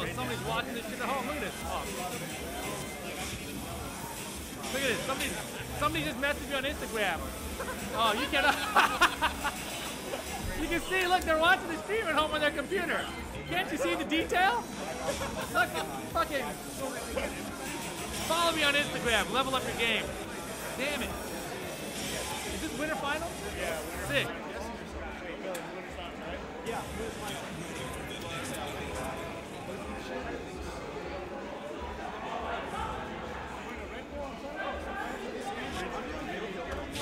Oh, somebody's watching this shit at home. Look at this. Oh. Look at this. Somebody, somebody just messaged me on Instagram. Oh, you cannot. you can see, look, they're watching the stream at home on their computer. Can't you see the detail? Look, fucking. Follow me on Instagram. Level up your game. Damn it. Is this winter final? Yeah. Sick.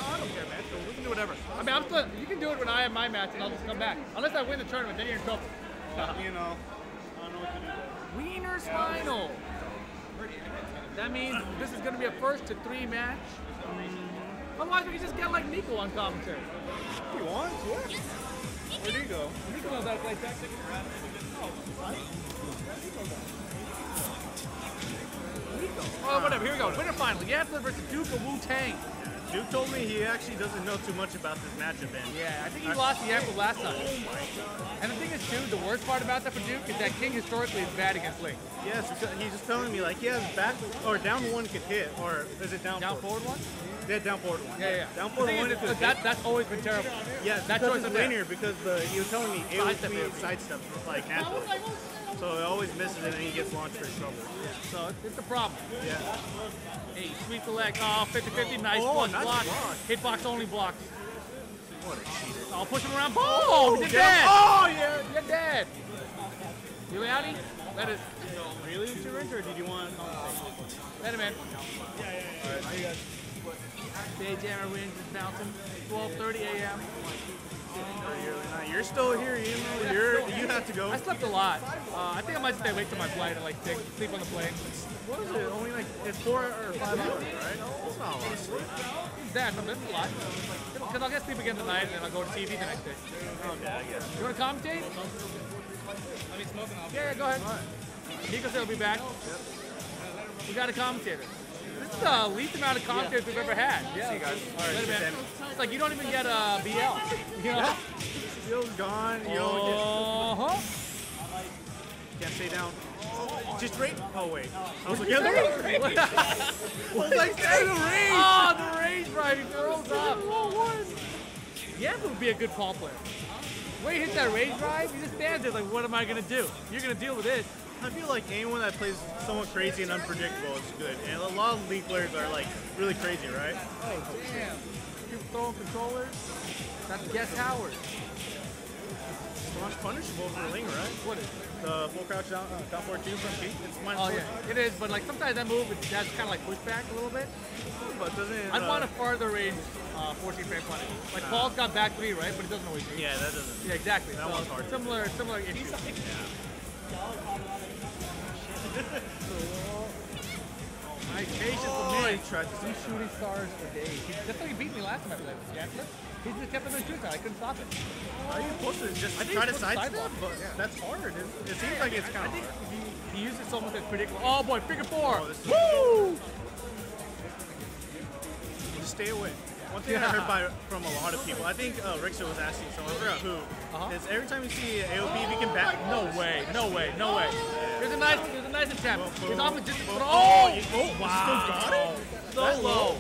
Oh, I don't care, man. So we can do whatever. I mean, I'm still. You can do it when I have my match, and I'll just come back. Unless I win the tournament, then you're in trouble. You know, I don't know what to do. Wieners final. That means this is going to be a first to three match. Mm-hmm. Otherwise, we can just get like Neiko on commentary. If he wants, yeah. Where'd he go? Neiko knows how to play tactics. Oh, right? Neiko got Neiko. Oh whatever. Here we go. Winter final. Yansler versus Duke of Wu Tang. Duke told me he actually doesn't know too much about this matchup, man. Yeah, I think he lost the Apple last time. Oh And the thing is, too, the worst part about that for Duke is that King historically is bad against Ling. Yes, he's just telling me like he has back or down one could hit, or is it down? Down forward one? Yeah, down forward one. Yeah, yeah. Down forward one is, is uh, that, that's always been terrible. Yeah, that because choice it's is there. linear because the he was telling me Sidestep AOP AOP. sidestep like naturally. So it always misses it and he gets launched for trouble. So it's a problem. Yeah. Hey, sweep the leg. Oh, 50-50, nice Oh, block. block. Hitbox only blocks. What a cheater. I'll push him around. Oh, Boom! You're get dead! Oh yeah. You're dead! You outie? That is. Really into range or did you want? Let him in. Daydammer wins is bouncing. 12.30 a.m. You're still here, you know. You're you have to go. I slept a lot. Uh, I think I might stay awake till my flight and like take, sleep on the plane. What is it? Only like it's four or five hours, right? That's not a lot of sleep. That, no, that's a lot. Because I'll get sleep again tonight and then I'll go to TV the next day. Okay, I guess. You want to commentate? Yeah, yeah, go ahead. Neiko said he'll be back. We got a commentator. This is the least amount of commentators we've ever had. Yeah. See you guys. All right, Wait a minute. It's like you don't even get a BL. You know? Steel's gone. You Uh-huh. can't stay down. Just right. Oh wait. I was like, yeah, the range. I was like, stay the range. Oh, the rage drive. He throws up. Yeah, it would be a good ball player. When he hits that rage drive, he just stands there like, what am I going to do? You're going to deal with this. I feel like anyone that plays somewhat crazy and unpredictable is good. And a lot of Ling players are like really crazy, right? Oh, damn. You're throwing controllers? That's Guess Howard. Launch punishable for Ling, right? What is it? The full crouch down, uh, down forward two from Pete. It's minus Oh, four. yeah. It is, but like sometimes that move, it has kind of like pushback a little bit. But doesn't it, I'd uh, want a farther range uh, 14 frame punish. Like Paul's got back three, right? But it doesn't always do. Yeah, that doesn't. Yeah, exactly. That so one's hard. Similar, similar issue. My patience Oh, with he me. tried to shooting stars for days. That's how he beat me last time I played with. He just kept on doing two. I couldn't stop it. Are you supposed to just I try to sidestep? sideblock. But Yeah. that's hard. It, it seems like it's kind of hard. he, he used it so much predictable. Oh boy, figure four. Oh, Woo! Just stay away. One thing I heard by, from a lot of people, I think uh, Rickster was asking someone, I forgot who, Uh-huh. is every time you see AOP, you can back. No way, no way, no way. There's a nice, there's a nice attempt. Boom, He's boom, off with just oh, Oh, oh, wow, still got it? so low. low?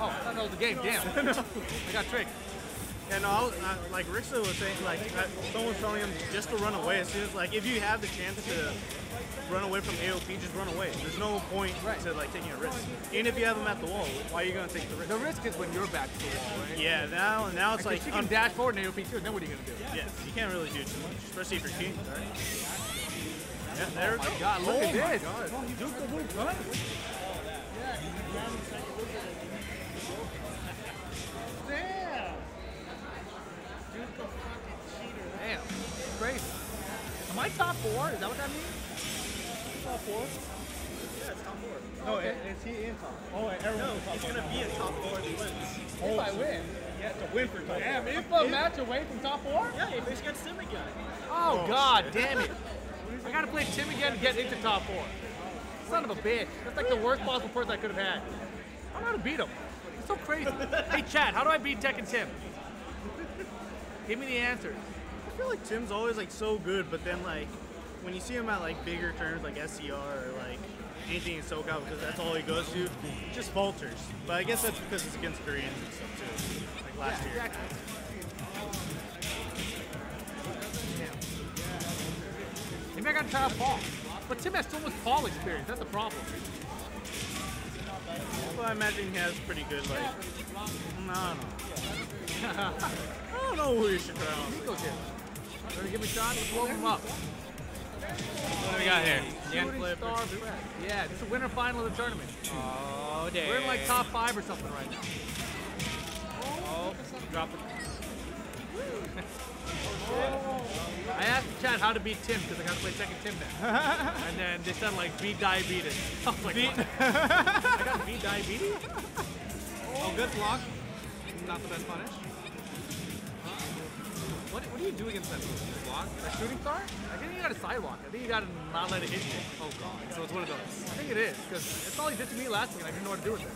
Oh, I thought that was the game. Damn, I got tricked. And was, I, like Rickster was saying, like I, someone was telling him just to run away. As soon as like if you have the chance to run away from AOP, just run away. There's no point Right. to like taking a risk. Even if you have them at the wall, why are you gonna take the risk? The risk is when you're back to the wall, right? Yeah, now now it's Like, like she can dash forward in AOP too, then what are you gonna do? yes, you can't really do too much, especially if you're king, right? Yeah, there Oh we my go. God, look at this. oh at my this. God. Oh, Duke the Wu Tang. Damn. Damn. Crazy. Am I top four? Is that what that means? Top four? Yeah, it's top four. No, is he in top? Oh, wait, everyone No, he's gonna be a top four if he wins. If I win. Yeah, to win for top Damn, if a match away from top four? Yeah, if he's against him again. Oh, Oh, god shit. damn it. I gotta play Tim again to get into top four. Son of a bitch. That's like the worst possible person I could have had. I don't know how to beat him. It's so crazy. hey, Chad, how do I beat Tekken Tim? Give me the answers. I feel like Tim's always like so good, but then like when you see him at like bigger terms like SCR or like anything in SoCal because that's all he goes to, just falters. But I guess that's because it's against Koreans and stuff too. Like last year. Exactly. Maybe I gotta try out Paul. But Tim has so much Paul experience. That's the problem. Well, I imagine he has pretty good like. No, I don't know. I don't know who you should try on. Neiko's here. Gonna give me a shot. Let's warm him up. What do we got here? Shooting star. Yeah, this is the winner final of the tournament. Oh, damn. We're in like top five or something right now. Oh, drop it. I asked the chat how to beat Tim because I got to play Tekken Tim now. and then they said like beat diabetes. I was like, what? I got to beat diabetes? Oh, good block. Not the best punish. What, what do you do against that move? Block? A shooting star? I think you got a sidewalk. I think you got to not let it hit you. Oh, God. So it's one of those. I think it is because it's all he did to me last week and I didn't know what to do with it.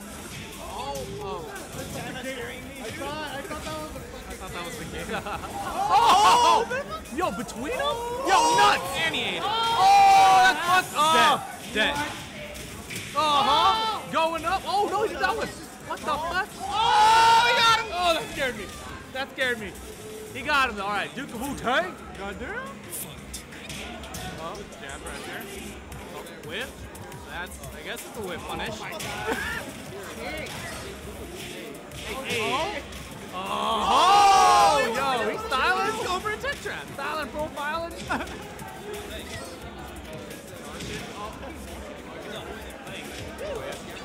Oh, oh. I thought, I thought that was the I thought that was the game. Oh! Yo, between them? Yo, nuts! And he ate it. Oh, that's fucked Dead. up. Dead. Uh-huh. Going up. Oh, no, he's done with. What the fuck? Oh, he got him. Oh, that scared me. That scared me. He got him. All right, Duke of Wu-Tang. Goddamn. Oh, jab pressure. Oh, whip. That's, I guess it's a whip punish. Hey. Oh, yo, he's styling. Go for a tech trap. Styling, profiling.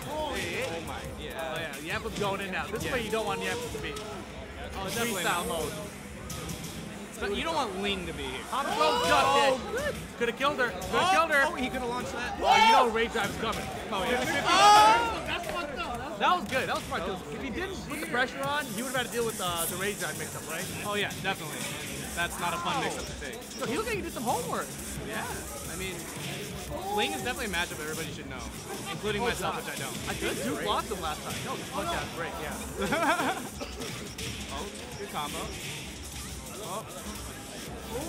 Oh, my. Yeah. Oh, yeah, Yap's going in now. This is Yeah. where you don't want Yap to be. Oh, definitely Freestyle mode. But you don't want Ling to be here. Hop throw duck it. Could have killed her. Could have killed her. Oh, he could have launched that. Oh, you know Rage Drive's coming. Oh, yeah. That was good. That was smart. 'cause If he didn't put the pressure on, he would have had to deal with uh, the Rage Drive mix-up, right? Oh, yeah, definitely. That's not a fun mix-up to take. So he looked like he did some homework. Yeah. I mean, Ling is definitely a matchup everybody should know, including myself, which I don't. I think Duke lost him last time. No, punch out break, yeah. Oh, good combo.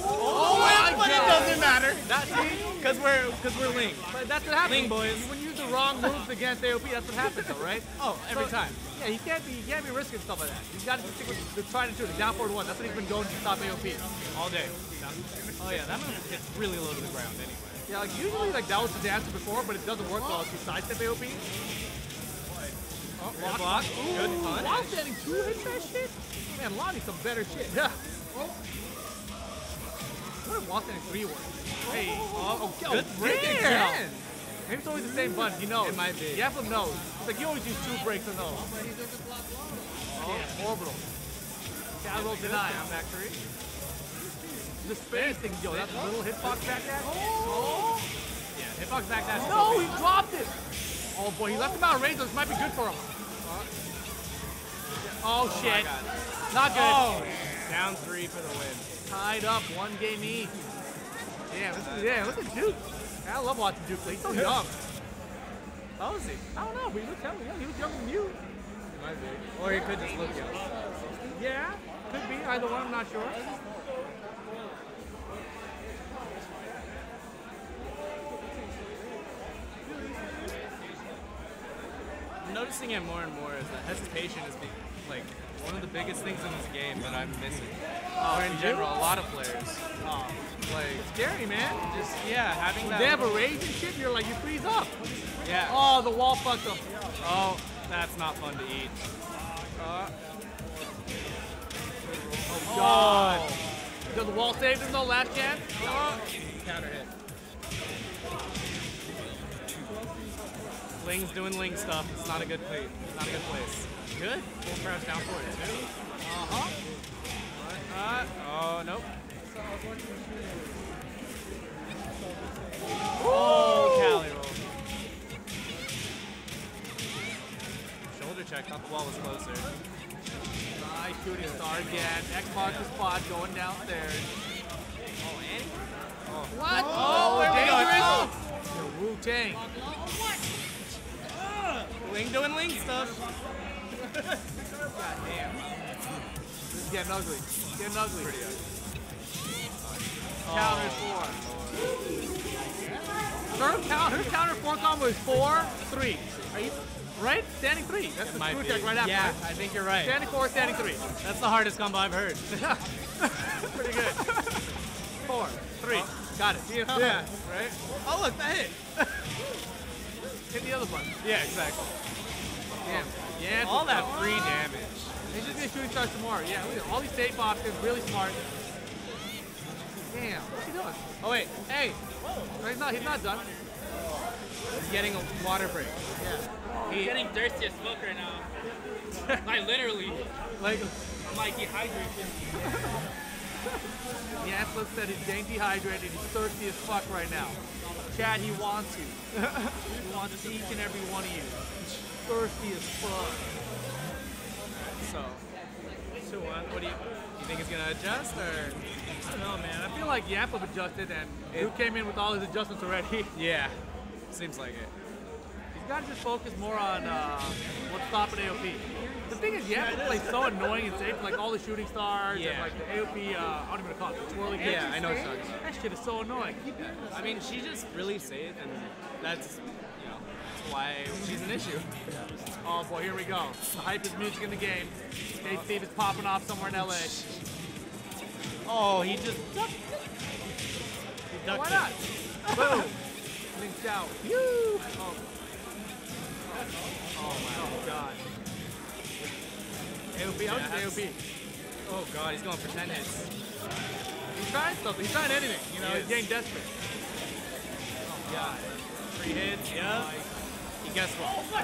Oh, my but it doesn't matter. That, Because we're, because we're Ling. but that's what happens. Ling boys. When you use the wrong moves against AOP, that's what happens, though, right? Oh, every So, time. Yeah, he can't be he can't be risking stuff like that. He's got to stick with the trying to do the down forward one. That's what he's been going to stop AOP. All day. Oh, yeah, that move hits really low to the ground anyway. Yeah, like usually like that was the answer before, but it doesn't work well if you sidestep AOP. Oh, Good block. Good punch. Wall standing two hit that shit? Man, Lonnie some better shit. Yeah. What if wall standing three works? Hey, oh, oh, Good oh, break damn. again. Maybe it's always the same button. He knows. It might be. Yanflip knows. It's like you always use two breaks or no. Oh, orbital. Cat roll denied. Down back three. The space thing, yo, that's a little hitbox back dash. Oh. Yeah, hitbox back dash. No, he dropped it. Oh boy, he left him out of range. This might be good for him. Uh-huh. Oh shit. Oh, Not good. Oh, Down three for the win. Tied up, one game each. This is, yeah, look at Duke. I love watching Duke play. He's so young. How is he? I don't know, but he looks young. He looks younger than you. Might be. Or he could just look young. Yeah, could be. Either one, I'm not sure. I'm noticing it more and more is that hesitation is being, like one of the biggest things in this game that I'm missing. Oh, or in general, a lot of players. Um, oh, Like, scary, man. just yeah, having that. They have a rage and shit, you're like, you freeze up. yeah. Oh, the wall fucked him. Oh, that's not fun to eat. Uh, oh, God. Oh. Did the wall save him though, last chance? Uh, counter hit. Ling's doing Ling stuff. It's not a good place. Not a good place. Good. Full crouch down for it too. Uh-huh. Uh, oh nope. Oh, Cali roll. Shoulder check. Thought the wall was closer. Nice shooting star again. X marks the spot going downstairs. Oh, and What? Oh, there we go. The Wu Tang. Ling doing Ling stuff. God damn. This is getting ugly. Getting ugly. Pretty good. Counter four. Her counter, her counter four combo is four, three. Are you right? Standing three. That's the Might screw be. right after. Yeah, right? I think you're right. Standing four, standing three. That's the hardest combo I've heard. Pretty good. Four, three. Got it. Yeah. Yeah. Right? oh, look, that hit. Hit the other button. Yeah, exactly. Damn. Yeah. All that free damage. He's just gonna shooting stars tomorrow. Yeah, look at all these safe options, really smart. Damn, what's he doing? Oh wait, hey. No, he's not. He's not done. He's getting a water break. Yeah. He, getting thirsty as fuck right now. like literally, like, I'm like dehydrated. Yansla said he's getting dehydrated. He's thirsty as fuck right now. Chad, he wants you. he wants each and every one of you. Thirsty as fuck. so. Two one. What do you? You think it's gonna adjust or? I don't know, man. I feel like Yanflip adjusted and Duke came in with all his adjustments already. Yeah. Seems like it. He's got to just focus more on uh, what's stopping AOP. The thing is, Yanflip plays so annoying and safe, like all the shooting stars and like the AOP, uh, I don't even call it, the twirly Yeah. I know That shit is so annoying. I mean, she just really safe, and that's you know that's why she's an issue. Oh boy, here we go. The hype is music in the game. Dave Steve is popping off somewhere in LA. Oh, he just Why not? Boom. Linked out. Woo. Oh. Oh my oh, god. AOP, Yeah, much AOP? Oh god, he's going for ten hits. He's trying something. He's trying anything. You know, He he's getting desperate. Oh, yeah. Three hits. Yeah. He guessed well.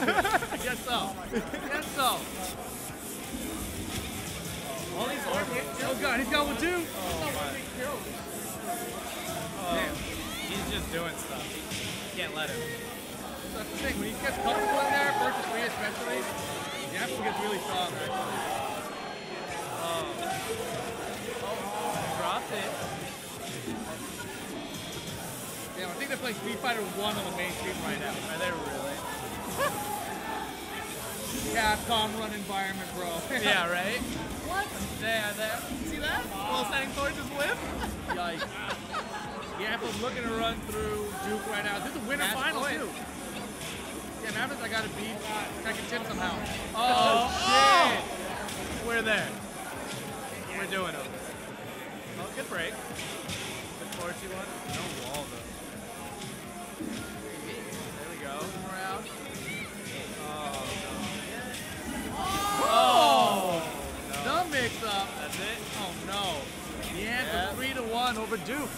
I guess so. I guess so. All these orb. Oh god, he's got one too. Damn. He's just doing stuff. Can't let him. That's the thing. When he gets comfortable in there, first to three especially, Jackson gets really strong. Oh, dropped it. I think they're playing Street Fighter 1 on the main stream right now. Are they really? Capcom run environment, bro. yeah, right? What? There, there. See that? Well, standing towards his whip. Yikes. Yample's looking to run through Duke right now. This is a winner final point. too. Yeah, Mavericks, I gotta beat Tekken Tim somehow. Oh, oh, shit. We're there. We're doing it. Oh, good break. Good forward 2 1. No one over Duke.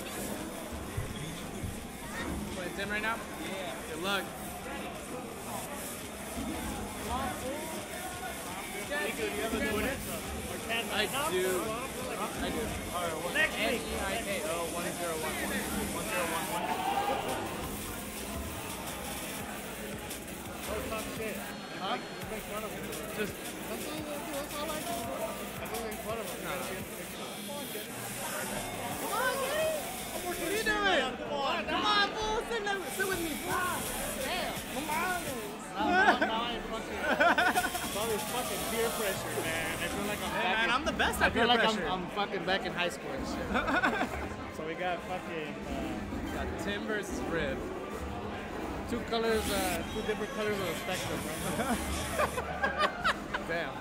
Playing Tim right now? Yeah. Good luck. I do. I do. Next week. N-E-I-K-O 1011. 1011. Huh? Just, I feel like. I'm, I'm fucking back in high school and shit. so we got fucking uh, Got Tim versus Rip. two colors, uh, two different colors of the spectrum. Right? Damn.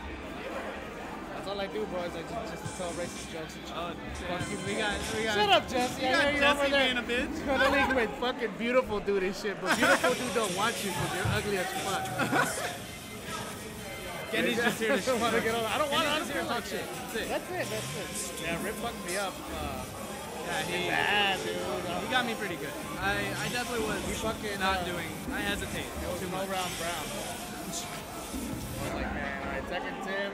That's all I do, boys. I just, just tell racist jokes and shit. Oh, Fuck you, we got, we got. Shut up, Jesse. I got you're Jesse there. being a bitch. Cuddling with fucking beautiful dude and shit, but beautiful dude don't want you because you're ugly as fuck. Kenny's just here to I don't want to get on. I don't want to here to talk shit. That's it. That's it. That's it. Yeah, Rip fucked me up. Uh, Yeah, he, bad, dude. he got me pretty good. I, I definitely was He fucking, not uh, doing. I hesitate. It was an all-round brown. I was like, man, all right, Tekken Tim,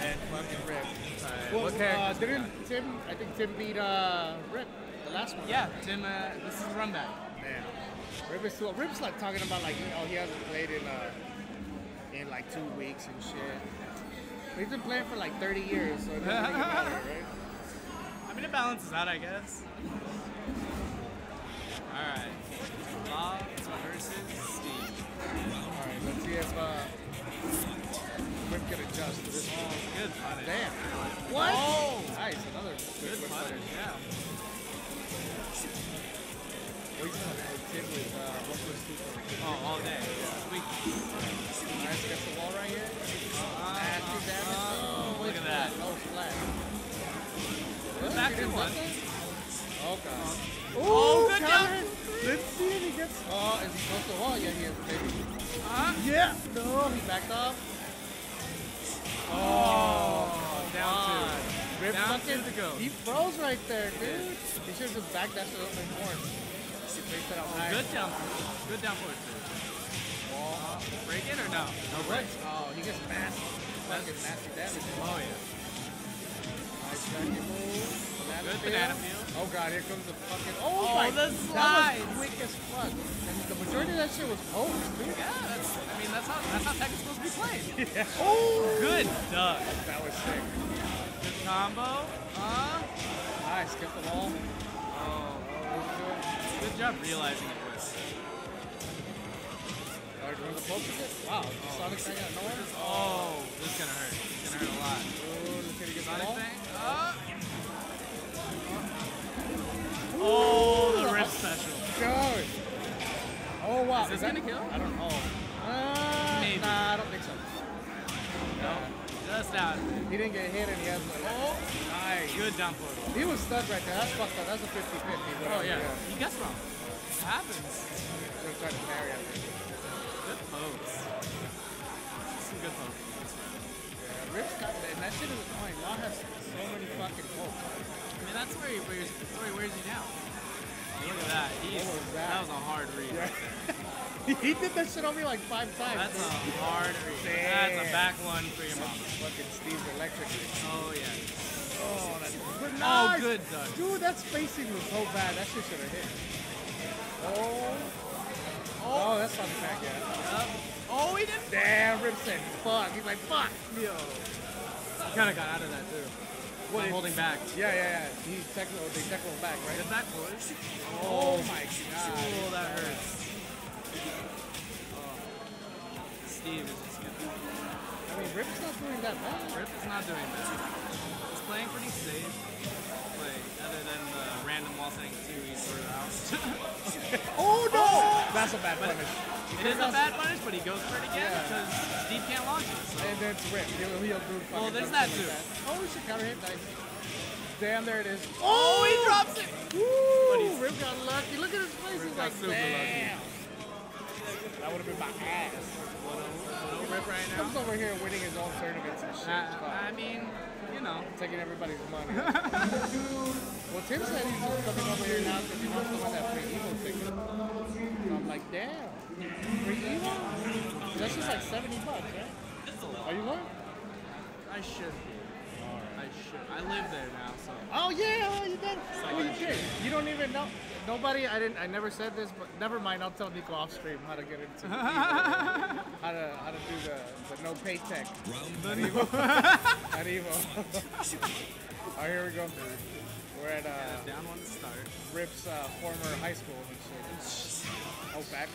and fucking Rip. Alright, Well, uh, didn't Tim? I think Tim beat uh, Rip the last one. Yeah, Tim. Uh, this is a run back. Man, Rip is still, Rip's like talking about like oh he hasn't played in uh in like two weeks and shit. We've been playing for like 30 years, so it matter, right? I mean, it balances out, I guess. Alright. Bob versus Steve. Alright, let's see if uh, Rip can adjust to this. Oh, good punish. Damn. What? Oh, nice. Another good, good punish. punish. Yeah. We saw that tip with uh, Russell Steve. Oh, all day. Yeah. Sweet. God. Ooh, Oh, good counter. Let's see if he gets. Oh, is he close to the wall? Yeah, he is, baby. Uh, Yeah. No, he backed off. oh, oh down two. Rip Down fucking, to go. He froze right there, dude. He should have just backed that up and more. He faced it out high. Good down. Good down forward two. Wall. Break in or no? No break. Oh, he gets nasty. Fucking nasty damage. Oh yeah. Good peel. banana peel. Oh god, here comes the fucking. Oh, Oh, my. the That was quick as fuck. And the majority of that shit was post, dude. Yeah, that's. I mean, that's how that's how Tekken's supposed to be played. Yeah. Oh, good duck. That was sick. Good combo. Uh, Nice, skip the wall. oh, Good. good job realizing it was. Oh, you want the poke with it? Wow, Sonic thing out of nowhere. Oh, this is gonna hurt. It's gonna hurt a lot. Ooh, look at he get Sonic thing. Uh. Oh, the rip special. Good. Oh wow. Is this that- gonna kill? I don't know. Uh, Maybe. Nah, I don't think so. No, just out. He didn't get hit and he has no. Oh, Nice. good down forward. He was stuck right there. That's fucked up. That's a 50 50. Oh yeah, you guessed wrong. It happens. We're trying to parry it. Good pose. Some good pose. Yeah, Rip's got and that shit is annoying. Has so many fucking pokes. Mean, that's where he wears, where he wears you down. Oh, look at that. He's, What was that? that was a hard read. Yeah. right there. he did that shit on me like five times. That's a hard read. That's a back one for your mama. fucking Steve's electric. Oh yeah. Oh, that's but Oh, good duck. Dude, that spacing was so bad. That shit should have hit. Oh. oh. Oh, that's on the back, yeah. Up. Oh, he didn't. Damn, Rip said fuck. He's like, fuck. Yo. He Kind of got out of that too. What I'm holding back. Yeah, yeah, yeah. He techno, they techno back, right? Good back boys. Oh my god. Oh, that hurts. Oh. Steve is just good. I mean, Rip's not doing that bad. Rip is not doing that. He's playing pretty safe. Like, other than the random wall thing, too, he's sort of out. Oh no! That's a bad punish. It is a bad punish, but he goes for it again Yeah. because Steve can't launch it. So. And then it's Rip. He'll, he'll do fucking Well, there's something that like too. Oh, we should counter hit. Nice. Damn, there it is. Oh, he drops it! Woo! he's- Rip got lucky. Look at his face. Rip He's got like, super lucky. damn. That would have been my ass. Little Rip right now. Comes over here winning his own tournaments and shit. Uh, I mean, know. Taking everybody's money. well, Tim said he's coming over here now because he wants to win that free Evo ticket. So I'm like, damn. Free Evo? That's just like 70 bucks, right? Are you going? I should be. I should. I live there now, so. Oh yeah, oh, you. So Oh, you did. You don't even know. Nobody. I didn't. I never said this, but never mind. I'll tell Neiko off stream how to get into the how to how to do the the no pay tech. At Evo. At Evo. All right, here we go. We're at uh, Down one to start. Rip's uh, former high school and shit. Oh, back.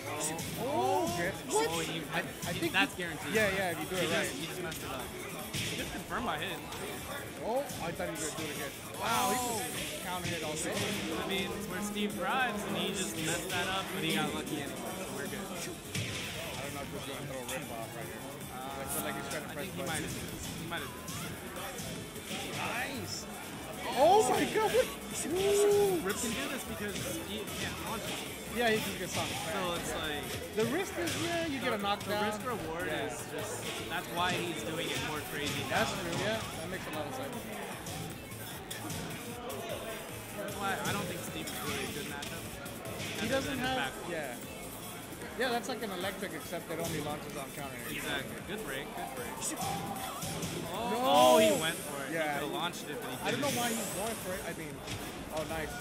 Oh, good. What? Oh, I, I think that's guaranteed. Yeah, yeah. If you do it just, right. he just messed it up. Just confirm my hit. Oh, I thought he was gonna do it again. Wow, he just counter hit all day. I mean, it's where Steve thrives, and he just messed that up, but he got lucky anyway, so we're good. I don't know if he's gonna throw a Rip off right here. I feel like he's trying to press I think he might have. He might have. Nice. Oh my god. Rip can do this because he can't launch it. Yeah, he can get something. So it's like The risk is yeah, you get a knockdown. the risk reward Yeah. is just that's why he's doing it more crazy. now. That's true. Yeah, that makes a lot of sense. That's why I don't think Steve's really a good matchup. He doesn't have. Yeah. Yeah, that's like an electric, except it only launches on counter. Exactly. Good break. Good break. Oh, No. oh, he went for it. Yeah. He could have launched it, but he I don't know why he's going for it. I mean, oh nice.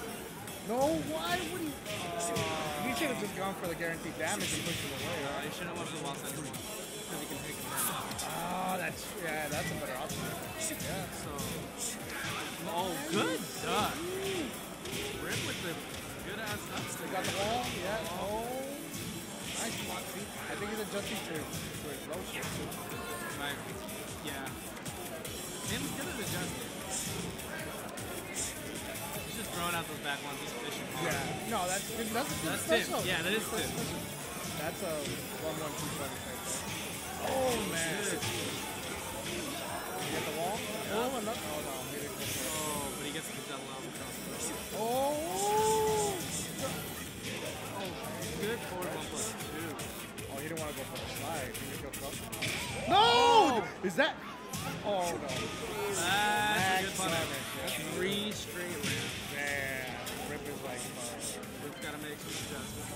No, why would he? he should have just gone for the guaranteed damage and pushed it away. Uh, he should have went for the wall center because he can take the turn. Oh, that's yeah, that's a better option. Yeah. So, oh, good duck. Rip with the good ass He upstick. got the wall. Yeah. Oh, nice. I think he's adjusting to to his low too. Yeah. Tim's good at adjusting. He's just throwing out those back ones, fishing hard. Yeah. No, that's that's That's special. Yeah, that is Tim. That's a one-one two seven right there. Oh man. Get the wall? That? Oh no. That's a good punish. That's Three straight rounds. Yeah. Rip is like, uh, Luke's got to make some adjustments.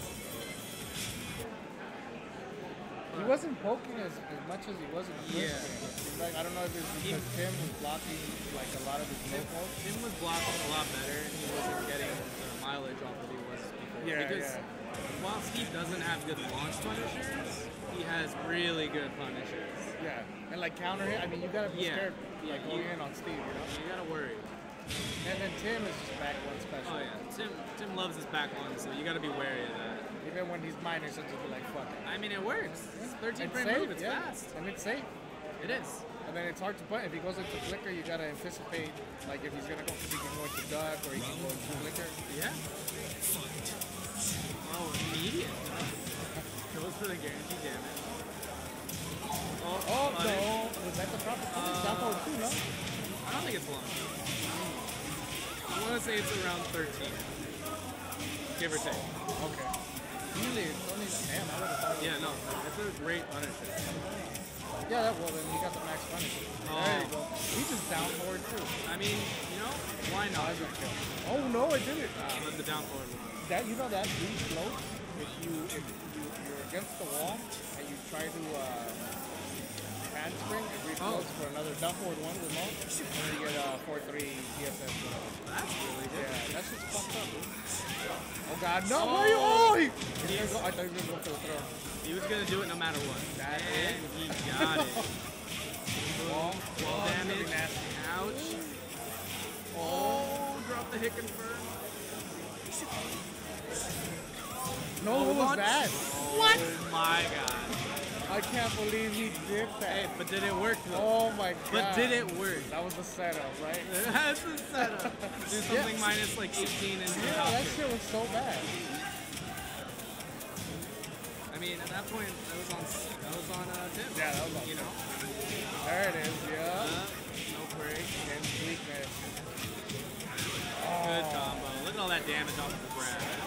he wasn't poking as, as much as he was in the first Yeah. game. Like, I don't know if it's because Tim was blocking like a lot of his calls. Tim was blocking a lot better, and he wasn't getting the mileage off of he was before. Yeah, because yeah. while Steve doesn't have good launch punishers, he has really good punishers. Yeah. And like counter hit, I mean, you gotta be Yeah. scared like going in on Steve, you know? You gotta worry. And then Tim is just back one special. Oh yeah, Tim Tim loves his back one, so you gotta be wary of that. Even when he's minors, he'll just be like, fuck it. I mean, it works. It's 13 It's frame safe, move. It's yeah. fast. And it's safe. It is. And then it's hard to put. If he goes into flicker, you gotta anticipate, like if he's gonna go, he can go into duck or he can go into flicker. Yeah. Oh, immediate. Goes for the guaranteed damage. Oh, Oh no! Was that the proper punish? Down forward two, no? Ah, I don't think it's long. I want to say it's around 13. Give or take. Okay. Usually it's only damn. I would have thought. Yeah, no, it's a great punisher. Yeah. That, well, then he got the max punish. Oh. There you go. He just down forward too. I mean, you know, why Oh, not? Oh no! It didn't. Uh, Let the down forward one. That you know that dude floats if you if against the wall and you try to uh, handspring and refloats for another down one with low, and you get a four three DFS. whatever. That's really good. Yeah, that's just fucked up. Dude. Oh god, no! Where are you? Oh, he, he's gonna go, I thought he was gonna go for the throw. He was gonna do it no matter what. That and he got it. Wall, wall, damage. nasty. Ouch. Oh, drop the hit confirm. No, what was that? What? Oh my god. I can't believe he did Hey, that. but did it work though? Oh my god. But did it work? That was the setup, right? That's a setup. Do something minus like 18 and Yeah, that shit was so bad. I mean, at that point, that was on that was on uh, Tim. Yeah, that was on You know, There it is, yeah. uh, no break. And weakness. Good combo. Look at all that damage off the grab.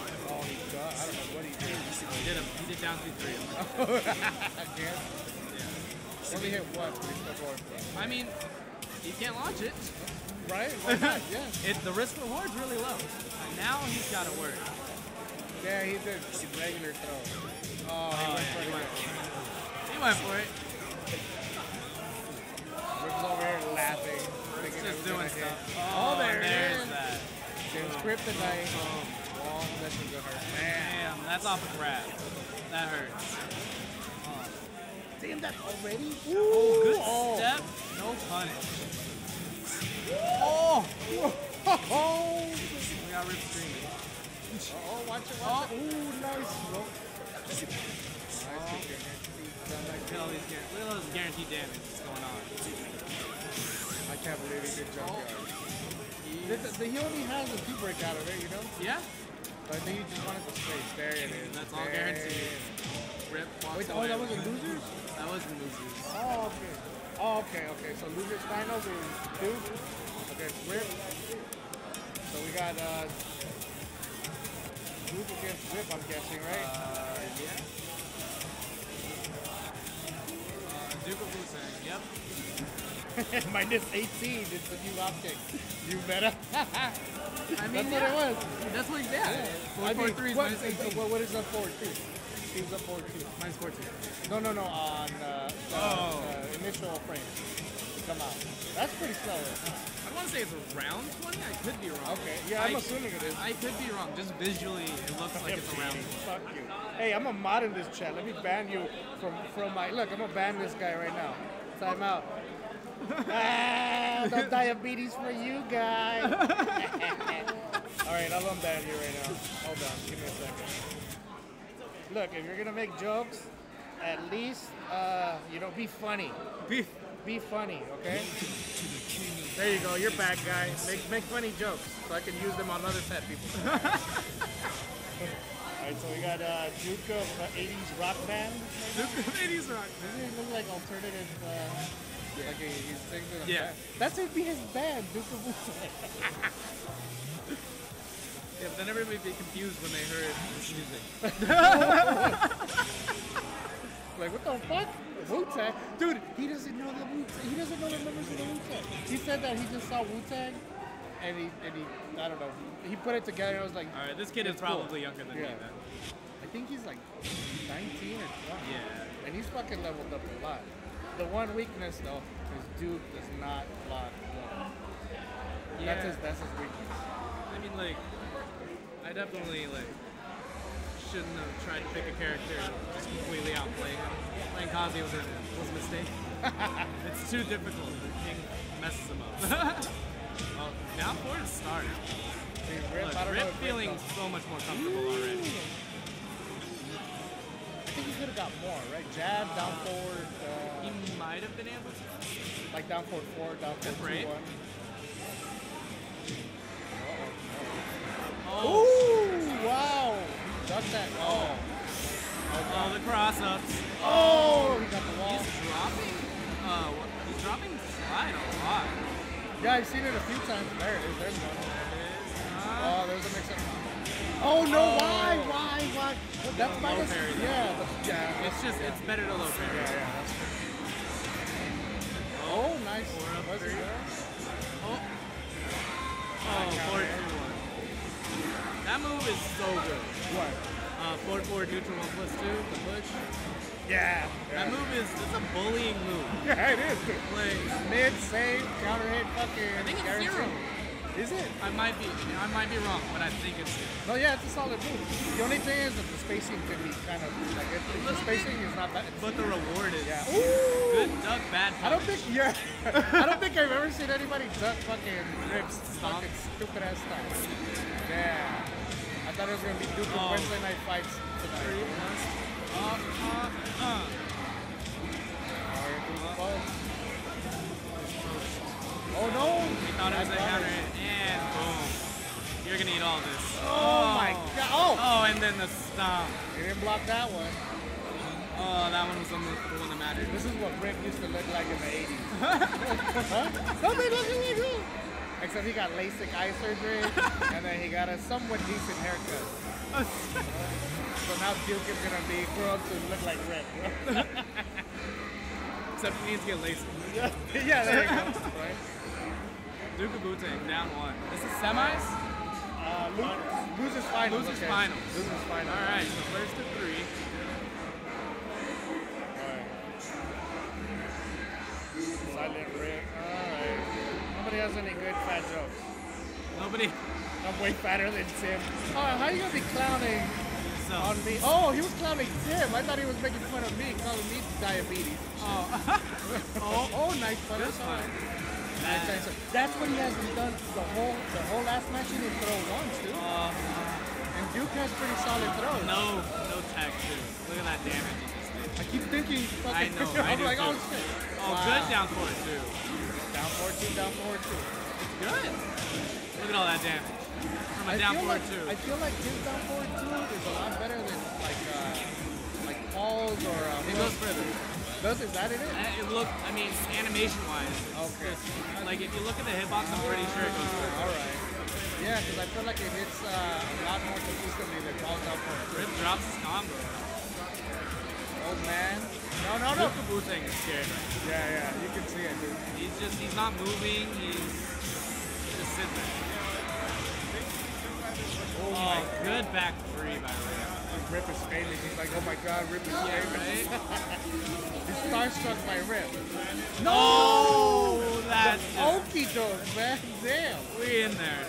Oh, he got, I don't know what he did. He did a, he did down two three. Again. Yeah. Only hit once, but he still going for it. I mean, you can't launch it. Right? Yeah. It the risk reward's really low. And now he's got to work. Yeah, he did regular throw. Oh, oh he Oh, went yeah, for he it. went. He went for it. Rick's over here laughing. Just doing stuff. Oh, oh, there it there's is. that. Kryptonite. Oh, that should go hurt. Damn, that's off a grab. That hurts. Damn, that already? Oh, good Oh. step. No punish. Oh! Oh, We got Rip screaming. oh, watch it, watch it. Oh. Ooh, nice. Nope. Nice kick in there. Sound Look at all these guar- look at all this guaranteed damage that's going on. I can't believe he did jump junkyard. The, the, he only has a two break out of it, you know? Yeah, But I think he just wanted the space. There it is. That's all There guaranteed. Rip walks Wait, oh, that was a losers? That was losers. Oh, okay. Oh, okay, okay. So losers finals is Duke against Rip. So we got uh, Duke against Rip, I'm guessing, right? Uh, yeah. Uh, Duke of Busan. Yep. Minus 18. It's a new optic. You better. I mean, That's yeah. what it was. That's what. Yeah. Four, I four, mean, three is what, minus 18. what, what is up 4 2? Team's up 4 2. Minus 14. No, no, no, on uh, the, Oh. the initial frame. Come out. That's pretty slow. I don't want to say it's around 20. I could be wrong. Okay, yeah, I'm I- assuming it is. I could be wrong. Just visually, it looks like it's around. Fuck you. Hey, I'm gonna mod in this chat. Let me ban you from from my. Look, I'm gonna ban this guy right now. Time out. Ah, no diabetes for you, guy. All right, I'll unban you right now. Hold on, give me a second. Look, if you're gonna make jokes, at least uh, you know, be funny. Beef. Be funny, okay? There you go. You're back, guy. Make make funny jokes so I can use them on other fat people. All right, so we got uh, Duke of uh, 80s rock band. Duke of 80s rock. Doesn't he look like alternative? Uh, Like he, he sings in a Yeah. band. That should be his band, Duke of Busan. Yeah, but then everybody would be confused when they heard this music. like what the fuck? Wu Tang, dude. He doesn't know the Wu Tang. He doesn't know the members of the Wu Tang. He said that he just saw Wu Tang, and he and he I don't know. He put it together. and I was like, All right, this kid is It's cool. probably younger than me Yeah. then. I think he's like 19 or 20. Yeah. And he's fucking leveled up a lot. The one weakness though is Duke does not block well. Yeah. That's his that's his weakness. I mean, like, I definitely like shouldn't have tried to pick a character and just completely outplay him. Playing Kazi was a, was a mistake. it's too difficult. The king messes him up. well, now starting. I mean, Rip, Look, Rip feeling so much more comfortable already. I think he could have got more, right? Jab, down forward, He uh, might have been able to. like down forward four, down forward two, one. Oh, Ooh, wow. He ducked that. Oh. oh, the cross ups. Oh, he got the wall. He's dropping. Uh, what- he's dropping slide a lot. Yeah, I've seen it a few times. There it is. There's one. There it is. Uh, Oh, there's a mix-up. Oh no! Oh. Why? Why? Why? That's Low minus. parry. Yeah, yeah. it's just it's better to low parry. Yeah, yeah. That's true. Oh, nice. Four up Was three. there? Oh, oh, four two one. That move is so good. What? Uh, four four neutral one plus two, the push. Yeah. That move is it's a bullying move. Yeah, it is. Like Mid save counter hit fucking. I think it's guarantee. zero. Is it? I might be I might be wrong, but I think it's. No, yeah, it's a solid move. The only thing is that the spacing can be kind of like it, the spacing is not bad. But the reward is yeah. good Ooh. duck, bad I don't think. Yeah. I don't think I've ever seen anybody duck fucking rips fucking stupid ass stuff. Yeah. I thought it was gonna be Duke Oh. Wednesday night fights tonight. Uh, uh, uh. Oh no! He thought it was a Nice You're gonna eat all this. Oh, my oh. god! Oh! Oh, and then the stomp. You didn't block that one. Oh, that one was the, the one that mattered. This is what Rip used to look like in the 80s. huh? Something looking like him. Except he got LASIK eye surgery, and then he got a somewhat decent haircut. Oh, so now Duke is gonna be grown to look like Rip. Except he needs to get laced. yeah, there you go. Right? Duke Butang down one. This is semis? Uh, lo- losers finals. Losers okay. finals. Losers finals. Alright, so first to three. Silent Rip. Alright. Nobody has any good fat jokes. Nobody. I'm way fatter than Tim. Oh, how are you gonna be clowning So, on me? Oh, he was clowning Tim. I thought he was making fun of me, calling me diabetes. oh, Oh, oh, nice punish. Good punish. Nice. That's what he hasn't done the whole the whole last match. He didn't throw once, dude. uh, And Duke has pretty solid throws. no, no tech too. Look at that damage he just did. I keep thinking. I know, I I'm do like, too. oh shit. Oh, Wow. good down for it too. Down four two, down four two. It's Good. Look at all that damage. From a I down four like two. I feel like his down four two is a lot better than like uh, like Paul's or uh, It goes further. Does is that it? is? Uh, It look, I mean, animation wise, Okay. like if you look at the hitbox, I'm pretty sure it goes further. All right. Yeah, because I feel like it hits uh, a lot more consistently than down four two. Rip drops his combo. Oh man. No, no, no. Butang is scared. Yeah, yeah. You can see it, dude. He's just, he's not moving, he's just sitting there. Oh, Oh, my good back three by Rip. Rip is famous. He's like, oh my god, Rip is Yeah, famous. right? He's starstruck by Rip. Oh, that's Okie doke, man. Damn. we in there.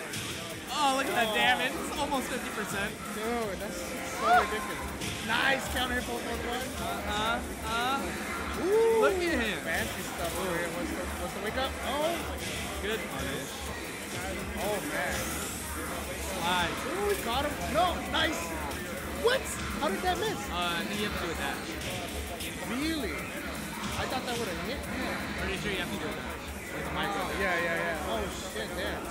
Oh, look at that damage. It's almost 50%. Dude, that's so ridiculous. Nice counter hit both on one. Uh-huh, uh, Ooh, look at him. Fancy stuff over here. What's the, what's the wake up? Oh, Good punish. oh man. Slide. Ooh, caught him. No, nice. What? How did that miss? Uh, you have to do a dash. Really? I thought that would have hit him. Pretty sure you have to do a dash. Like a micro Oh, yeah, yeah, yeah. Oh shit, damn.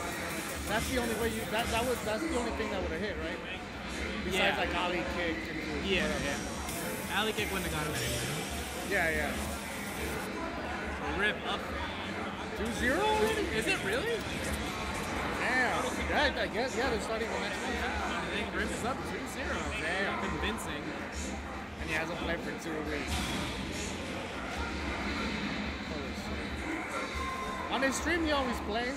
That's the only way you. That that was that's the only thing that would have hit, right? Besides Yeah. like Ali kick. And, Yeah, yeah. Alley kick wouldn't have got him anywhere. Yeah, yeah. So Rip up. Two zero. Is it really? Damn. Yeah, I guess, yeah, they're starting the next one now. I think Grims is up 2 0. Damn. Convincing. And he hasn't played for two weeks. On his stream, he always plays.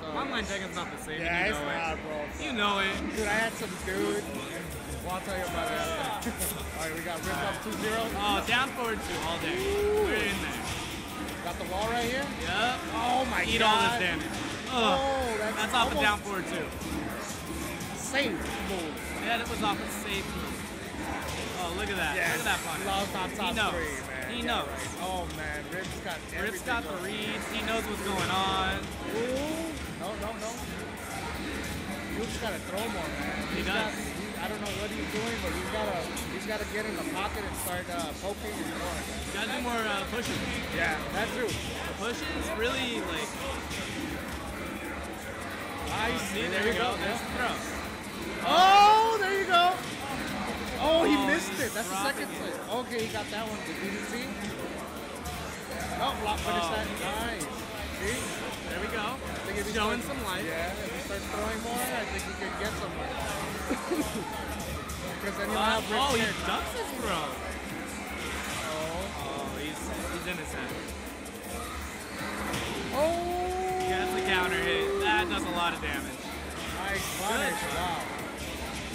So, Online Dragon's not the same. Yeah, you know not, it. bro. So. You know it. Dude, I had some dude. Well, I'll tell you about it. Alright, we got ripped right. up 2 0. Oh, down forward 2 all day. Ooh. We're in there. Got the wall right here? Yep. Oh my Eat god. Eat all this damage. Oh, that's, That's off a down forward two. Safe move. Yeah, that was off a safe move. Oh, look at that. Look at that punish. Lost on top He knows. three, man. He Yeah, knows. right. Oh man, Rip's got Rip's everything got the reads. He knows what's going on. Ooh. No, no, no. You just gotta throw more, man. He He's does. Got, he, I don't know what he's doing, but he's gotta he's gotta get in the pocket and start uh, poking and throwing. Gotta do more uh, pushes. Yeah, that's true. The pushes really like. Nice. See, there you go. There's the throw. Oh, there you go. Oh, he Oh, missed it. That's the second it. play. Okay, he got that one. Did you see? Oh, block finish Oh. that. Nice. See? There we go. I think if he Showing starts- some life. Yeah, if he starts throwing more, I think he could get somewhere. because then he'll have oh, he ducks his throw. Oh. Oh, he's he's innocent. Oh. Counter hit. That does a lot of damage. Nice punish. Wow.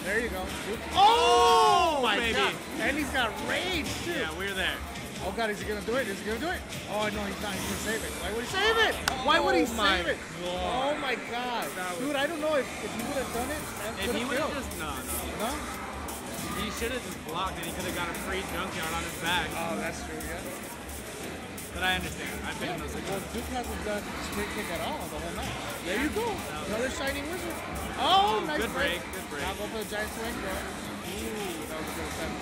There you go. Oh, oh, my baby. god. And he's got rage too. Yeah, we're there. Oh god, is he gonna do it? Is he gonna do it? Oh no, he's not. He's gonna save it. Why would he save oh it? Why would he Oh save it? Oh my god, dude! I don't know if, if he would have done it. If he would have just no, no, no. he should have just blocked it. He could have got a free junkyard on his back. Oh, that's true. Yeah. But I understand. I've been in those Well. Duke hasn't done split kick at all the whole night. There you go. No. Another shining wizard. Oh, Oh, nice good break, good break. Now go for the giant swing, bro. Ooh, that was a good attempt.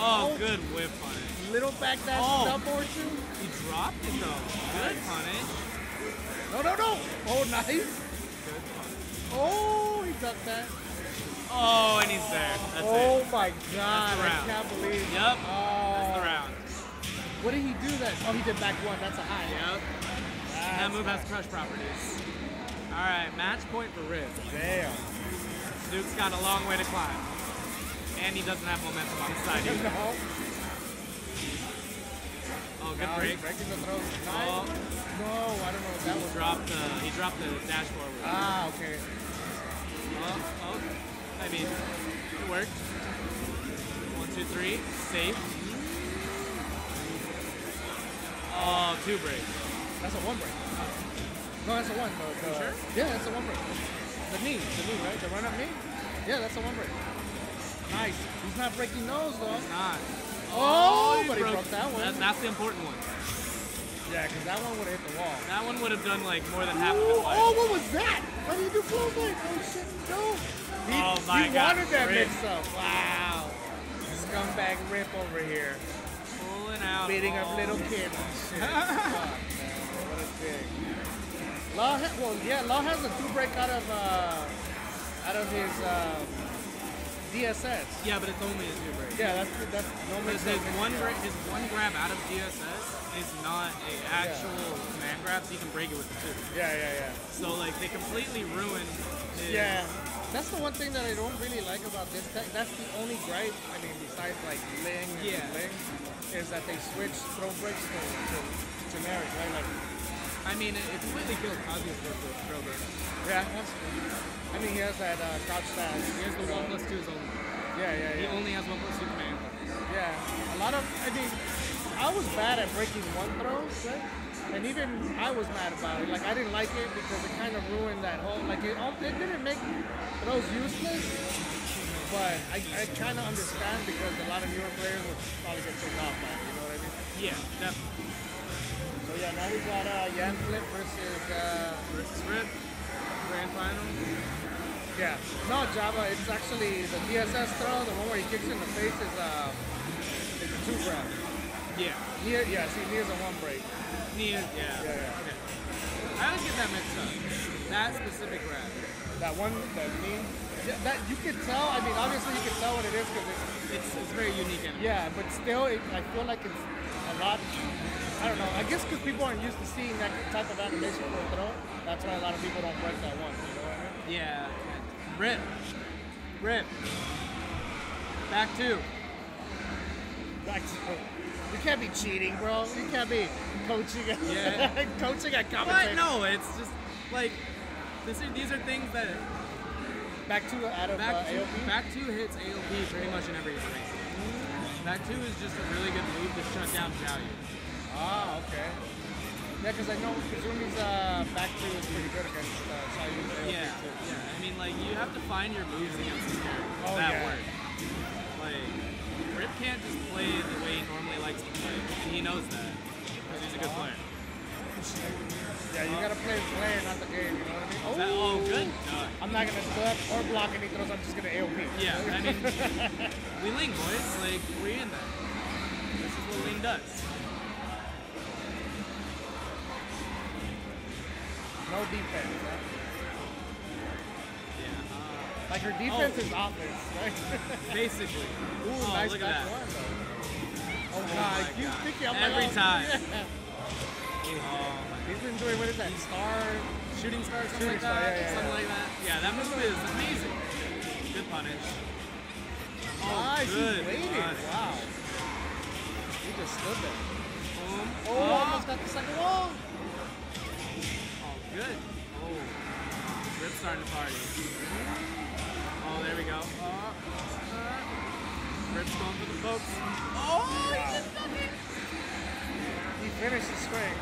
Oh, oh, good whiff punish. Little back dash Oh. down forward two. He dropped it though. Good punish. No, no, no. Oh, nice. Good punish. Oh, he ducked that. Oh, and he's there. That's oh it. my god, I can't believe. Yep. Oh. That's the round. What did he do that? Oh, he did back one. That's a high. Yep. That That's move has crush properties. All right, match point for Rip. Damn. Duke's got a long way to climb. And he doesn't have momentum on his side either. no. Oh, good Now break. breaking the throws. Nice. Oh, No, I don't know what that he was. dropped the he dropped the dash forward. Ah, okay. Oh, oh. I mean, it worked. One, two, three. Safe. Oh, two break. That's a one break. No, that's a one. The, the, sure? Yeah, that's a one break. The knee, the knee, right? The run up knee? Yeah, that's a one break. Nice. He's not breaking those though. Not. Oh, oh he but he broke that one. That, that's the important one. Yeah, because that one would have hit the wall. That one would have done like more than half of Ooh, his life. oh, what was that? Why did he do close line? Oh shit, no. He, Oh, my he God, wanted that mix up. Wow. Scumbag Rip over here. Pulling out. Beating up little kids. Fuck. What a dick. Law, ha- well, yeah, Law has a two break out of uh, out of his uh, DSS. Yeah, but it's only a two break. Yeah, that's that's no His, his one gra- his one grab out of DSS is not a actual command grab, so you can break it with the two. Yeah, yeah, yeah. So like they completely ruined his Yeah, that's the one thing that I don't really like about this tech. That's the only gripe. I mean, besides like Ling and Yeah. Ling, is that they switched throw breaks to, to generic, right? Like, I mean, it, it completely killed Kazuya's throw throw break. yeah. I mean, he has that uh, crouch dash. He has the so- one plus two is only. Yeah, yeah, He only has one plus two command. Yeah, a lot of. I mean, I was bad at breaking one throws, right? And even I was mad about it. Like I didn't like it because it kind of ruined that whole. Like it, it didn't make throws useless, but I, I kind of understand because a lot of newer players would probably get turned off by it. You know what I mean? Yeah, definitely. So yeah, now we got uh, Yan Flip versus. Uh, Versus Rip, grand final. yeah, no Java. It's actually the DSS throw. The one where he kicks in the face is uh, is a two grab. Yeah. Nia, yeah, see, Nia's a one break. Nia, yeah. Yeah, yeah. Okay. I always get that mixed up. That specific grab. That one, that knee. Yeah, that you could tell. I mean, obviously you can tell what it is because it's It's, it's very unique anime. yeah, but still, it, I feel like it's a lot. I don't know. I guess because people aren't used to seeing that type of animation for a throw. That's why a lot of people don't break that one. You know what I mean? Yeah. Rip. Rip. Back two. Back to You can't be cheating, bro. You can't be coaching. Yeah. coaching at But no, it's just like this are, these are things that Back to out of back uh, two, AOP. back two hits AOP pretty much in every iteration. Back two is just a really good move to shut down Xiaoyu. Ah, okay. Yeah, because I know Kazumi's uh, back two is pretty good against uh, AOP Yeah, too. yeah. I mean, like you have to find your moves against this character Oh, that yeah. work. Like Rip can't just play the way he normally likes to play. And He knows that because he's a good player. Yeah, you gotta play the player, not the game. You know what I mean? Is that, oh, good. Uh, I'm not gonna duck or block any throws. I'm just gonna AOP. yeah, I mean, we Ling boys, like we're in that. This is what Ling does. no defense. Huh? Yeah. Uh, Like her defense is offense. Right? basically. Ooh, oh, nice look at that. one. Oh, God, he's God. thinking. I'm Every like, oh, time. yeah. Oh, He's been doing what is that? Star. shooting star, something Shooting like star, that. yeah, yeah, something like that. Yeah, that move is amazing. Good punish. Oh, nice. good He waited. punish. Wow. He just stood there. Boom. Oh, almost got the second wall. Oh, good. Oh, Rip's starting to party. Oh, there we go. Uh, uh, Rip's going for the pokes. Oh, he just got. He finished straight.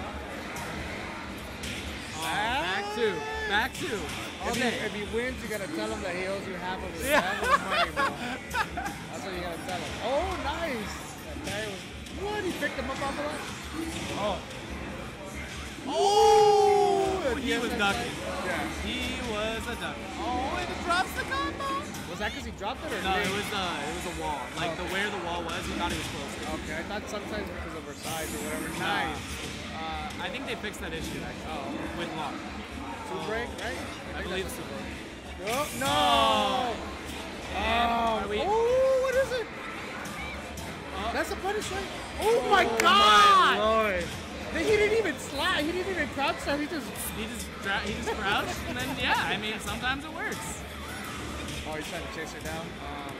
Oh, ah. back two. Back two. If he, if he wins, you gotta tell him that he owes you half of his, Yeah. half of his money, bro. That's what you gotta tell him. Oh, nice. That guy was. What? He picked him up off the line? Oh. Oh, oh he was ducking. Yeah. He was a duck. Oh, and drops the combo. Was that because he dropped it or No, it was uh, it was a wall. Like the where the wall was, he thought he was closer. Okay, I thought sometimes because of her size or whatever. Nice. Uh, I think they fixed that issue actually Oh. with lock. Two break, right? I believe so. Oh, no! And Oh, are we? oh, what is it? Oh. That's a punish, right? Oh, my God! lord! He didn't even slide. He didn't even crouch So He just. He just he just crouched, and then yeah, I mean sometimes it works. Oh, he's trying to chase her down. Um,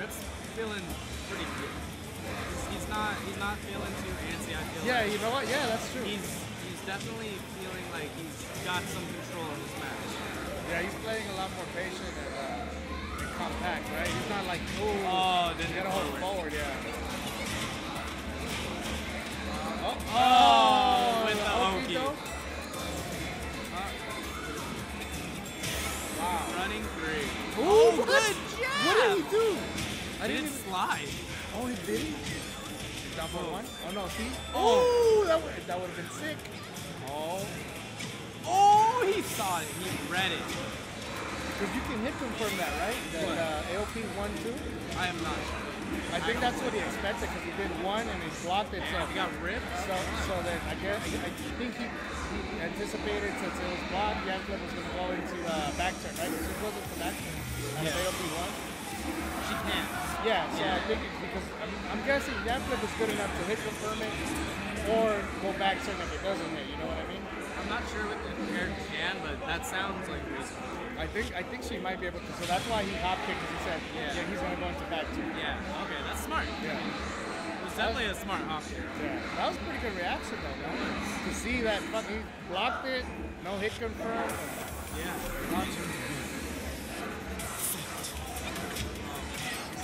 Rip's feeling pretty good. He's, he's not he's not feeling too antsy. I feel Yeah, like. you know what? Yeah, that's true. He's he's definitely feeling like he's got some control in this match. Yeah, he's playing a lot more patient and, uh, and compact, right? He's not like, oh, Oh, you gotta hold forward, yeah. For Oh. one. Oh no, see? Oh. That would that would have been sick. Oh, Oh, he saw it. He read it. because you can hit confirm that, right? That uh, AOP one two. I am not sure. I think that's what he expected because he did one and he blocked it. So He got ripped. So, so then I guess I think he, he anticipated since it was blocked, Yanflip was going to go into uh, back turn, right? She goes into back turn. Yeah. AOP one. She can't. Yeah, so I think because I'm, I'm guessing Yanflip is good enough to hit confirm it or go back turn if it doesn't hit. You know what I mean? I'm not sure what the character can, but that sounds like reasonable. I think I think she might be able to. So that's why he hop kicked because he said Yeah. yeah. he's going to go into back turn. Yeah. Okay, that's smart. Yeah. It was definitely a smart hop kick. Yeah, that was a pretty good reaction though. Man. To see that fucking he blocked it, no hit confirmed. Yeah.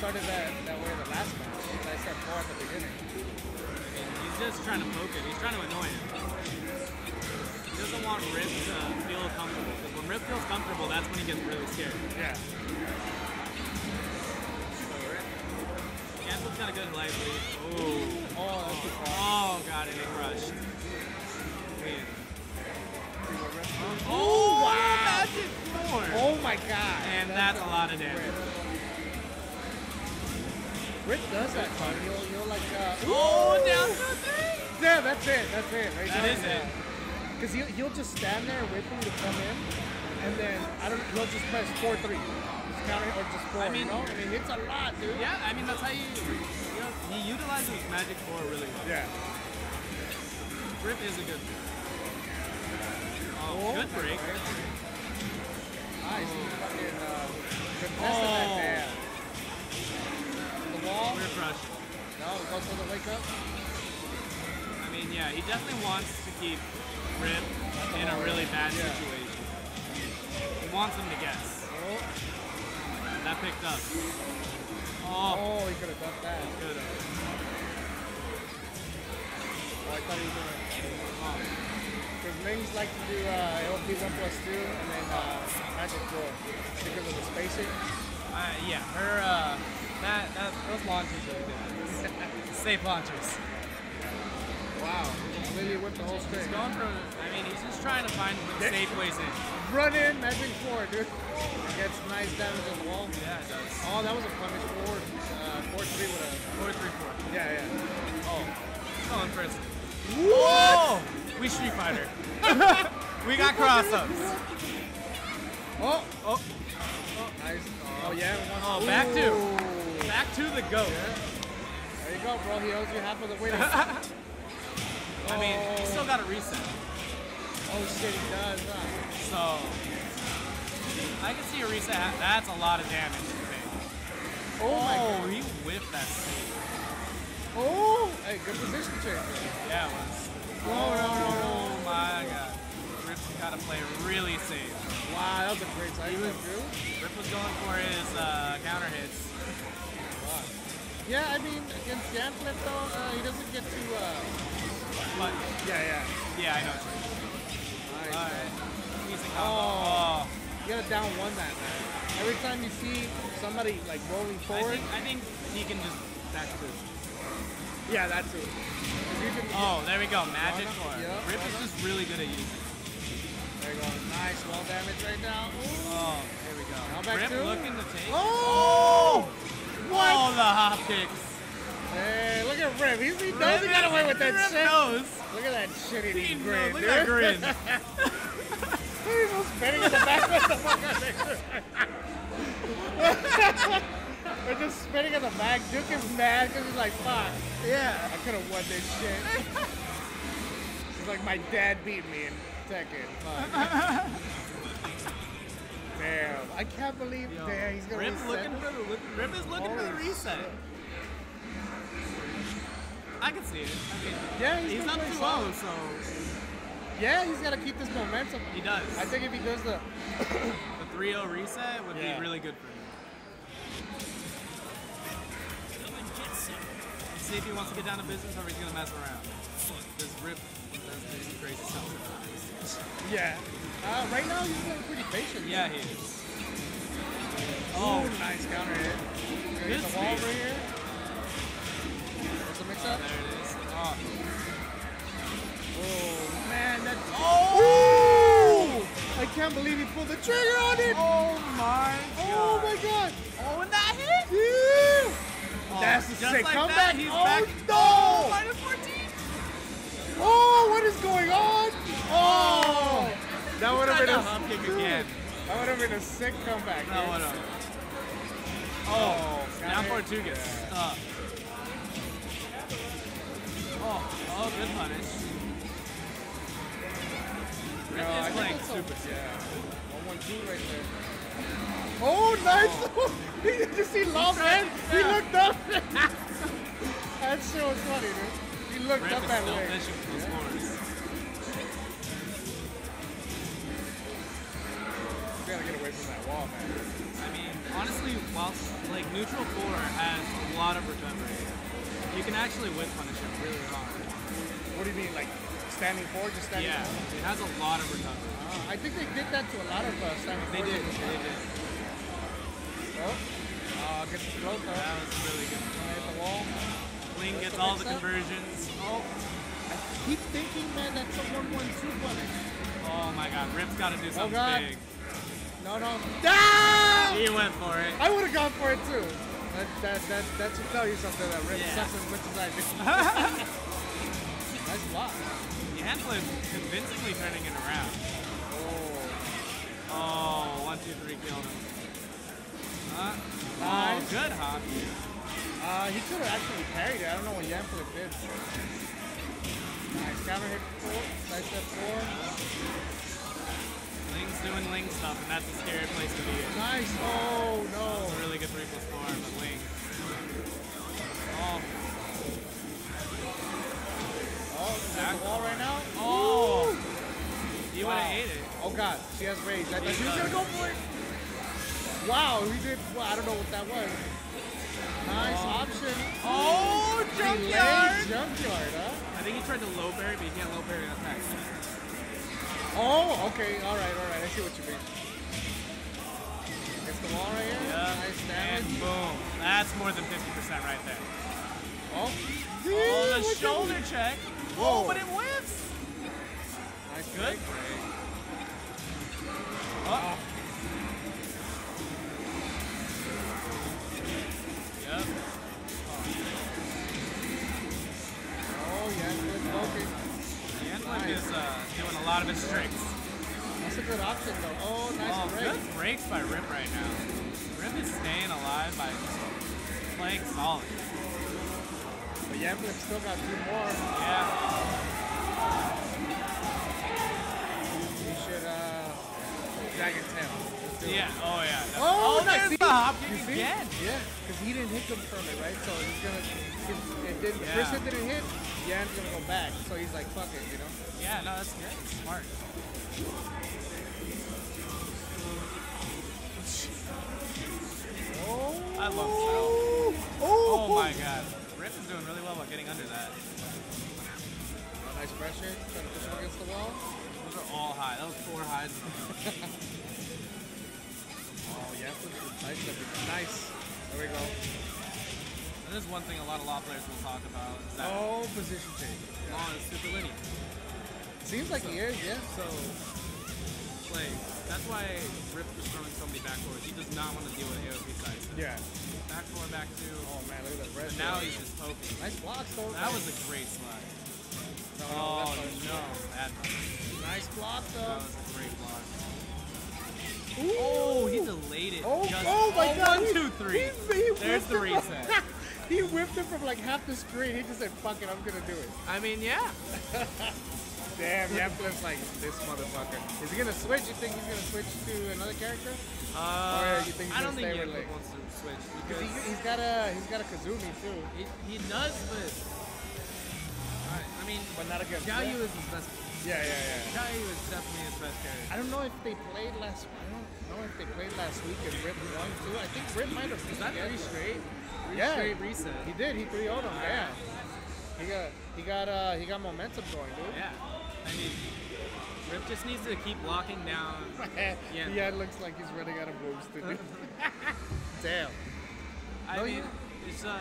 Started that, that way the last match. I said four at the beginning. He's just trying to poke it. He's trying to annoy him. He doesn't want Rip to feel comfortable. Because when Rip feels comfortable, that's when he gets really scared. Yeah. Cancel's got a good life lead. Oh. Oh, that's too far. Oh, oh got it. It crushed. Wait. Oh, Oh, wow. Magic four. Oh my god. And that's a lot of damage. Rick does that, man. He'll, you'll like, uh, Oh, down three. yeah, that's it, that's it. Right That is it. Because he'll, he'll just stand there and wait for me to come in, and then, I don't he'll just press 4-3. Just counter or just 4, I mean- you know? And hits a lot, dude. Yeah, I mean, that's how you, you know, he utilizes Magic 4 really well. Yeah. Rip is a good Oh, Oh, good break. Nice. He's fucking, uh, contested Oh. that man. The wall. Weird crush. goes for the wake up. I mean, yeah, he definitely wants to keep Rip in a really bad Yeah. situation. He wants him to guess. Oh, That picked up. Oh, oh he could have done that. good. Oh, I thought he was gonna. Because Mings like to do uh, LP 1 plus 2 and then uh, Magic 4 because of the spacing. Uh, yeah, her, uh, that, that, those launches are good. Safe launchers. Wow. Completely whipped the whole He's string. going for, I mean, he's just trying to find safe ways in. Run in, Magic 4, dude. Gets nice damage on the wall. Yeah, it does. Oh, that was a punish forward. Uh, 4 3 with a. 4 3 4. Yeah, yeah. Oh, going first. Whoa! We Street Fighter. we got cross ups. Oh, Oh, nice. Oh, yeah. Oh, back to- Ooh. Back to the goat. There you go, bro. He owes you half of the win. I mean, he still got a reset. oh, shit, he does, huh? So, I can see a reset. That's a lot of damage. Oh, my Oh, god. he whiffed that save. Oh, hey, good position change. Yeah, it was. Oh, no, no, no. Oh my god. Rip's got to play really safe. Wow, that was a great side step, dude. Rip was going for his uh, counter hits. Yeah, I mean, against Yanflip, though, uh, he doesn't get to, uh... But, Yeah, yeah. yeah, I know. you mean. Nice. Alright. Easy combo. Oh. Oh. You gotta down one that, man. Every time you see somebody, like, rolling I forward... think, I think he can just back boost. Yeah, that too. 'Cause you can- Oh, there we go. Magic yeah, Rip is just really good at using. it. There you go. Nice wall damage right now. Oh, there we go. Rip to- looking to take. Oh! What? Oh, the hop kicks. Hey, look at Rip. He's, he knows he got away with that Rip shit. knows. Look at that shit He eating knows. grin, Look at that grin. He's just spinning in the back. What the fuck are they? They're just spinning in the back. Duke is mad because he's like, fuck. Yeah. I could have won this shit. It's like my dad beat me in Tekken. Fuck. Damn. I can't believe Yo, he's gonna reset. looking for the Rip is looking for the Holy reset. I can see it. I mean, Yeah, he's, he's up play 2 0, so Yeah, he's gotta keep this momentum. he does. I think if he does the the 3 0 reset would Yeah. be really good for him. See if he wants to get down to business or if he's going to mess around. Because Rip does crazy stuff. Yeah. Uh, right now he's pretty patient. Yeah, he is. Oh, nice counter hit. Good the wall over here. There's a mix up. There it is. Oh. Oh man, that's Oh! I can't believe he pulled the trigger on it. Oh my Oh my god. Oh, and that hit! Yeah. Oh, That's the sick like comeback. That, he's Oh, back. no! Oh, minus 14. Oh, what is going on? Oh, that would have been a hop kick again. That would have been a sick comeback. No, dude. what up? Oh, Down for two gets stuck. Oh, oh, good punish. No, I think playing super Yeah. One one two right there. Oh, nice! Did you see man? to- He looked up. that shit was funny, dude. He looked Rip up that way. Gotta get away from that wall, man. I mean, honestly, while like neutral four has a lot of recovery, you can actually whiff punish him really hard. What do you mean, like standing forward, just standing Yeah, forward? it has a lot of recovery. Uh, I think they did that to a lot of uh, standing They forward. did, they did. Oh, uh, gets the throat though. That was really good. Hit the wall. Ling gets all the conversions. Oh, I keep thinking, man, that's a one-one-two punish. oh my God, Rip's got to do something God. big. No, no. Ah! He went for it. I would have gone for it too. That that that that should tell you something that Rip Yeah. sucks as much as I do. nice block. Yantla is convincingly turning it around. Oh. Oh, one, two, three, killed him. Uh, oh, Nice. good hop. Uh, he could have actually parried it. I don't know what Yanflip did. Nice counter hit four. Nice step four doing Ling stuff, and that's a scary place to be in. Nice. Oh, no. That a really good 3 plus 4, but Ling. Oh. Oh, is that the wall right now? Oh. You wow. would have ate it. Oh, God. She has rage. I thought she was going to go for it. Wow, he did. Well, I don't know what that was. Nice oh. option. Oh, junkyard. Junkyard, huh? I think he tried to low parry, but he can't low parry on that. Oh, okay. All right, all right. I see what you mean. Gets the wall right here. Nice And damage. boom. That's more than 50% right there. Oh, Oh, the shoulder check. Whoa. Oh, but it whiffs. Nice Good. break. Oh. Yep. Oh yeah, good smoking. Antlick Nice. is uh, a lot of his tricks. That's a good option though. Oh, nice Oh, break. good breaks by Rip right now. Rip is staying alive by playing solid. But Yanflip still got two more. Yeah. He should uh, Dragon Tail. Let's do it. Yeah. Oh, yeah. Oh, oh there's nice. the hop kick again. Yeah, because he didn't hit them from it, right? So he's gonna. If it didn't, Yeah. first didn't hit, Yan's gonna go back. So he's like, fuck it, you know. Yeah, no, that's good. Smart. Oh. I love. Oh, Oh my god. Rip is doing really well by getting under that. Nice pressure. Trying to push him against the wall. Those are all high. That was four highs. Oh, yeah. Nice. Nice. There we go. And there's one thing a lot of law players will talk about is that Oh, position change. Oh, on super linear. Seems like he is, yeah. So, like, that's why Rip was throwing so many back fours. He does not want to deal with AOP sides. Yeah. Back four, back two. Oh man, look at that pressure. And now he's just poking. nice block, though. That was a great slide. No, Oh no, bad. Nice block though. That was a great block. Ooh. Oh, he delayed it. Oh, just, oh my oh, god. One, he- He, he There's the from- reset. he whipped it from like half the screen. He just said, fuck it, I'm gonna do it. I mean, yeah. Damn, Yanflip's like, this motherfucker. Is he gonna switch? You think he's gonna switch to another character? Uh, you think he's I don't think Yankovic Link? wants to switch Because he, he's got a he's got a Kazumi too. he, he does, but I, I mean, But not against Rip. is his best. Yeah, yeah, yeah. Xiaoyu is definitely his best character. I don't know if they played last I don't know if they played last week and Rip won too. I think Rip might have Is that three straight? Three Yeah. straight reset. He did, he 3 0 them. yeah. He got he got uh he got momentum going, dude. Yeah. I mean, Rip just needs to keep locking down. yeah. Yeah. it looks like he's running out of moves to do. Damn. I No, mean, you- it's uh,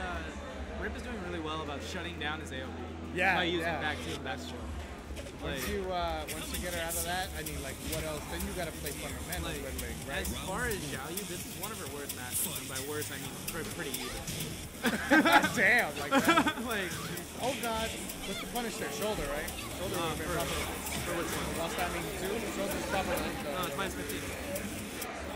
Rip is doing really well about shutting down his AOP. Yeah, By using yeah. back two and back four. Like, Once you uh once you get her out of that, I mean like what else? Then you gotta play fundamentals like, with right? as far as Xiaoyu, this is one of her worst matches, and by worst I mean pretty, pretty even. Damn, like that. like, Oh god. What's the punish there? Shoulder, right? Shoulder uh, would have been for, proper. for which one? While standing two, shoulder's proper. No, it's minus 15.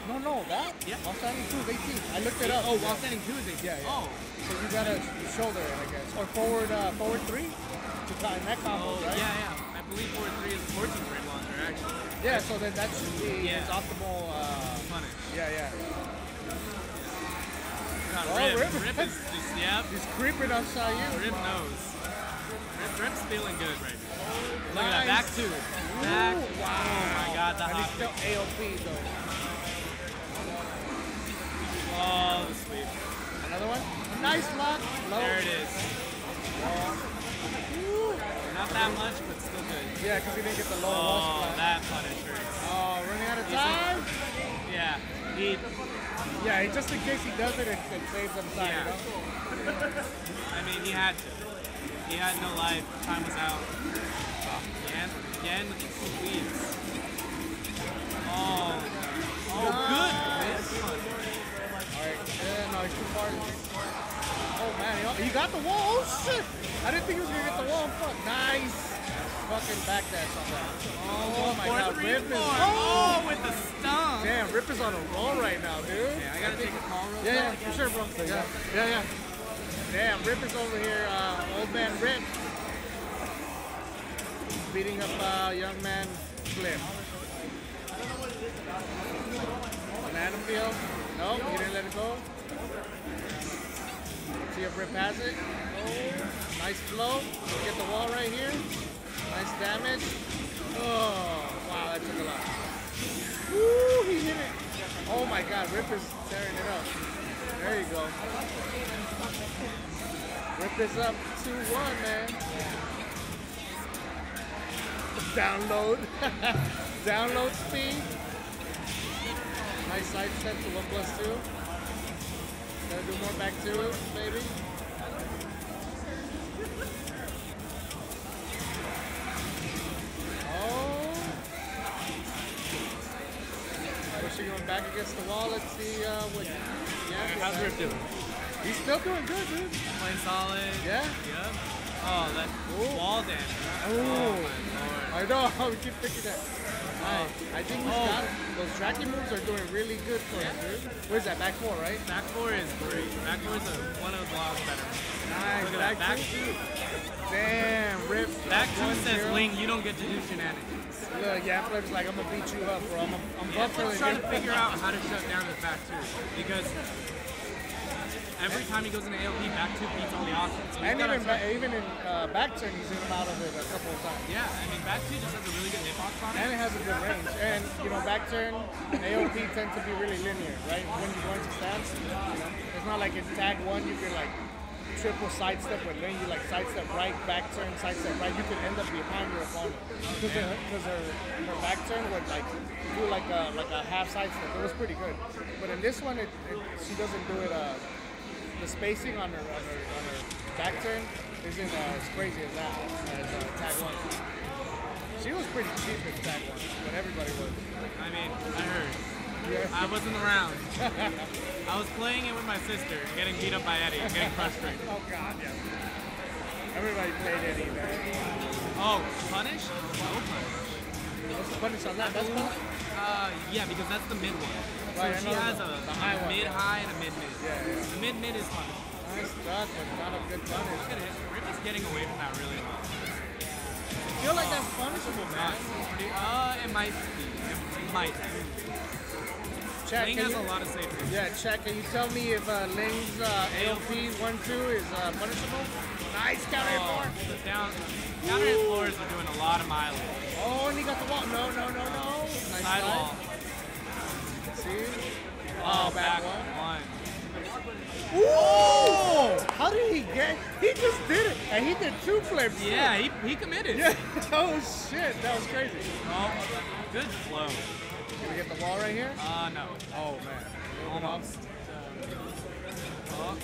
No, no, that? Yeah. While standing two is 18. I looked it up. Oh, while standing two is 18. Yeah, yeah. Oh, So you gotta shoulder I guess. Or forward, uh, forward three to time that combo, oh, right? yeah, yeah. Believe forward three is 14 frame launcher, actually. Yeah, so then that should be Yeah. his optimal. Uh, Punish. yeah, yeah. God, Oh, Rip, Rip. Rip is just, yep. He's creeping on Xiaoyu. Rip knows. Rip, Rip's feeling good right now. Look at that, back two. Back. Ooh, wow. Oh my god, the And hop. still AOP though. Oh, the sweep. Another one. Nice. Low. There it is. Not that much, but. Yeah, because he didn't get the low wall Oh, that punish hurts. Oh, running out of time. Yeah. He, Yeah, he- just in case he does it, it, it saves him time. Yeah. You know? I mean, he had to. He had no life. Time was out. Again, again with the sweeps. Oh, oh, good. Alright, yeah, no, he's too far. Oh man, he, he got the wall. Oh shit! I didn't think he was gonna get the wall. Fuck, nice. Fucking back dash on that. Oh, my Four, god, three, Rip is. Oh! Oh, with the stomp. Damn, Rip is on a roll right now, dude. Yeah, I gotta take a call real Yeah, yeah, for sure, bro. Yeah, yeah, yeah. Damn, Rip is over here, uh, old man Rip. Beating up uh, young man Flip. Banana peel. Nope, he didn't let it go. See if Rip has it. Oh, nice flow. Get the wall right here. Nice damage. Oh, wow, that took a lot. Woo, he hit it. Oh my God, Rip is tearing it up. There you go. Rip is up 2-1, man. Download. Download speed. Nice side step to 1 plus 2. Gotta do more back to it, back against the wall. Let's see uh, what. Yeah, How's Rip doing? He's still doing good, dude. Playing solid. Yeah. Yep. Oh, that wall damage. Oh. Oh my lord. I know. We keep picking that. Nice. I think he's Oh. got it. Those tracking moves are doing really good for him, dude. Where's that back four, right? Back four is great. Back four is a, one of the blocks better. Nice. Look at that. Back two. two. Damn, Rip. Back two says zero. Ling, you don't get to do shenanigans. Look, yeah, Flip's like, I'm gonna beat you up, bro. I'm, a, I'm Yeah, buff for Flip's trying to figure out how to shut down his back two because every time he goes into AOP, back two beats all the options. So And even, ba- even in uh, back turn, he's in and out of it a couple of times. yeah, I mean back two just has a really good hitbox on it. And it. has a good range. And, you know, back turn and AOP tend to be really linear, right? When you go into stance, you know, it's not like in tag one, you can like triple sidestep with then you like sidestep right, back turn, sidestep right. You can end up behind your opponent. Because her, her back turn would like do like a, like a half sidestep. It was pretty good. But in this one, it, it, she doesn't do it, uh, the spacing on her, on her, on her back turn isn't uh, as crazy as that, as uh, tag one. She was pretty cheap in tag one, but everybody was. I mean, I heard. I wasn't around. I was playing it with my sister, getting beat up by Eddie, getting frustrated. Oh God, yeah. Everybody played Eddie, man. Oh, punish? No punish. What's the punish on that? That's punish? Uh, yeah, because that's the mid one. So Right, she has a, one. mid high and a mid mid. Yeah, yeah. The mid mid is punish. Nice duck, but not a good punish. Look at it. Rip is getting away from that really well. I feel like that's punishable, man. Uh, it might be. It might. Check, Ling has you, a lot of safe moves. yeah, check. Can you tell me if uh, Ling's uh, AOP 1-2 is uh, punishable? Nice counter hit Oh, four. the down, counter hit floors are doing a lot of mileage. Oh, and he got the wall. No, no, no, no. Nice Side wall. See? Oh, back back one. one. Ooh! How did he get? He just did it, and he did two flips. too. Yeah, he, he committed. Yeah. Oh shit, that was crazy. Oh, good flow. Can we get the wall right here? Uh, no. Oh man. Almost. Oh,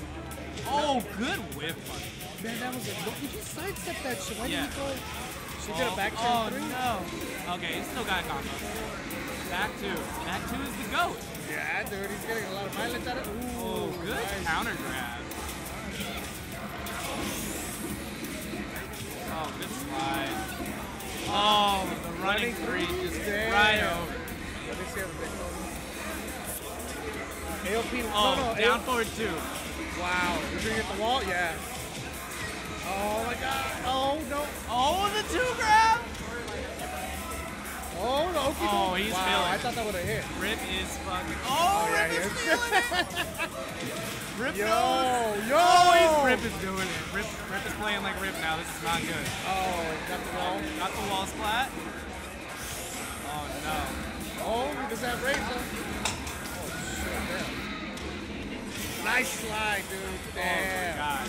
oh good whip. Man, that was a. He just sidestepped that shit. Why Yeah. did he go? She did a back turn oh, three. no. Okay, he's still got a combo. Back two. Back two is the goat. Yeah, dude, he's getting a lot of mileage out of it. Ooh, Oh, good nice. counter grab. Oh, good slide. Oh, the running three just right over. AOP. Oh, no, no, down AOP. forward two. Wow. You're gonna hit the wall? Yeah. Oh my god. Oh no. Oh, the two grab. Oh no. Oh, he's wow, feeling I thought that would have hit. Rip is fucking. Oh, oh yeah, Rip is feeling it. Rip Yo, knows. yo. Oh, he's Rip is doing it. Rip, Rip is playing like Rip now. This is not good. Oh, got the wall. Got the wall splat. Oh no. Oh, he does have razor. Oh shit. Nice slide, dude. Oh Damn. God.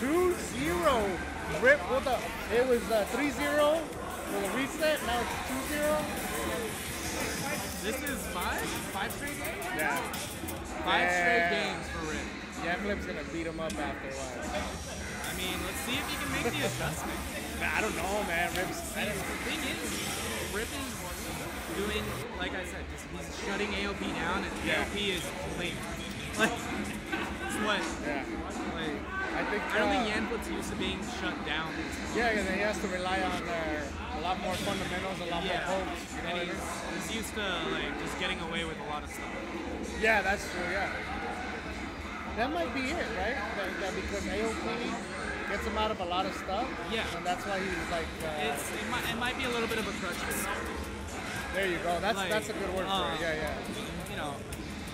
2-0. Rip, what the? It was uh, 3-0 with a reset. Now it's 2-0. This is five, five straight games. Yeah. Five straight games for Rip. Yeah, Flip's gonna beat him up after a while. I mean, let's see if he can make the adjustment. I don't know, man. Rip's. See, the thing is, Rip is doing, like I said, just, he's shutting AOP down, and Yeah. AOP is late. Like, it's what? Yeah. Like, I think. I don't uh, think Yanfoot's used to being shut down. Yeah, because he has to rely on uh, a lot more fundamentals, a lot Yeah, more pokes. You know and he's, he's used to like just getting away with a lot of stuff. Yeah, that's true. Yeah. That might be it, right? That, that because AOP gets him out of a lot of stuff. Yeah. And that's why he's like. Uh, It's it might, it might be a little bit of a crutch. There you go. That's like, that's a good word for uh, it. Yeah, yeah. you know,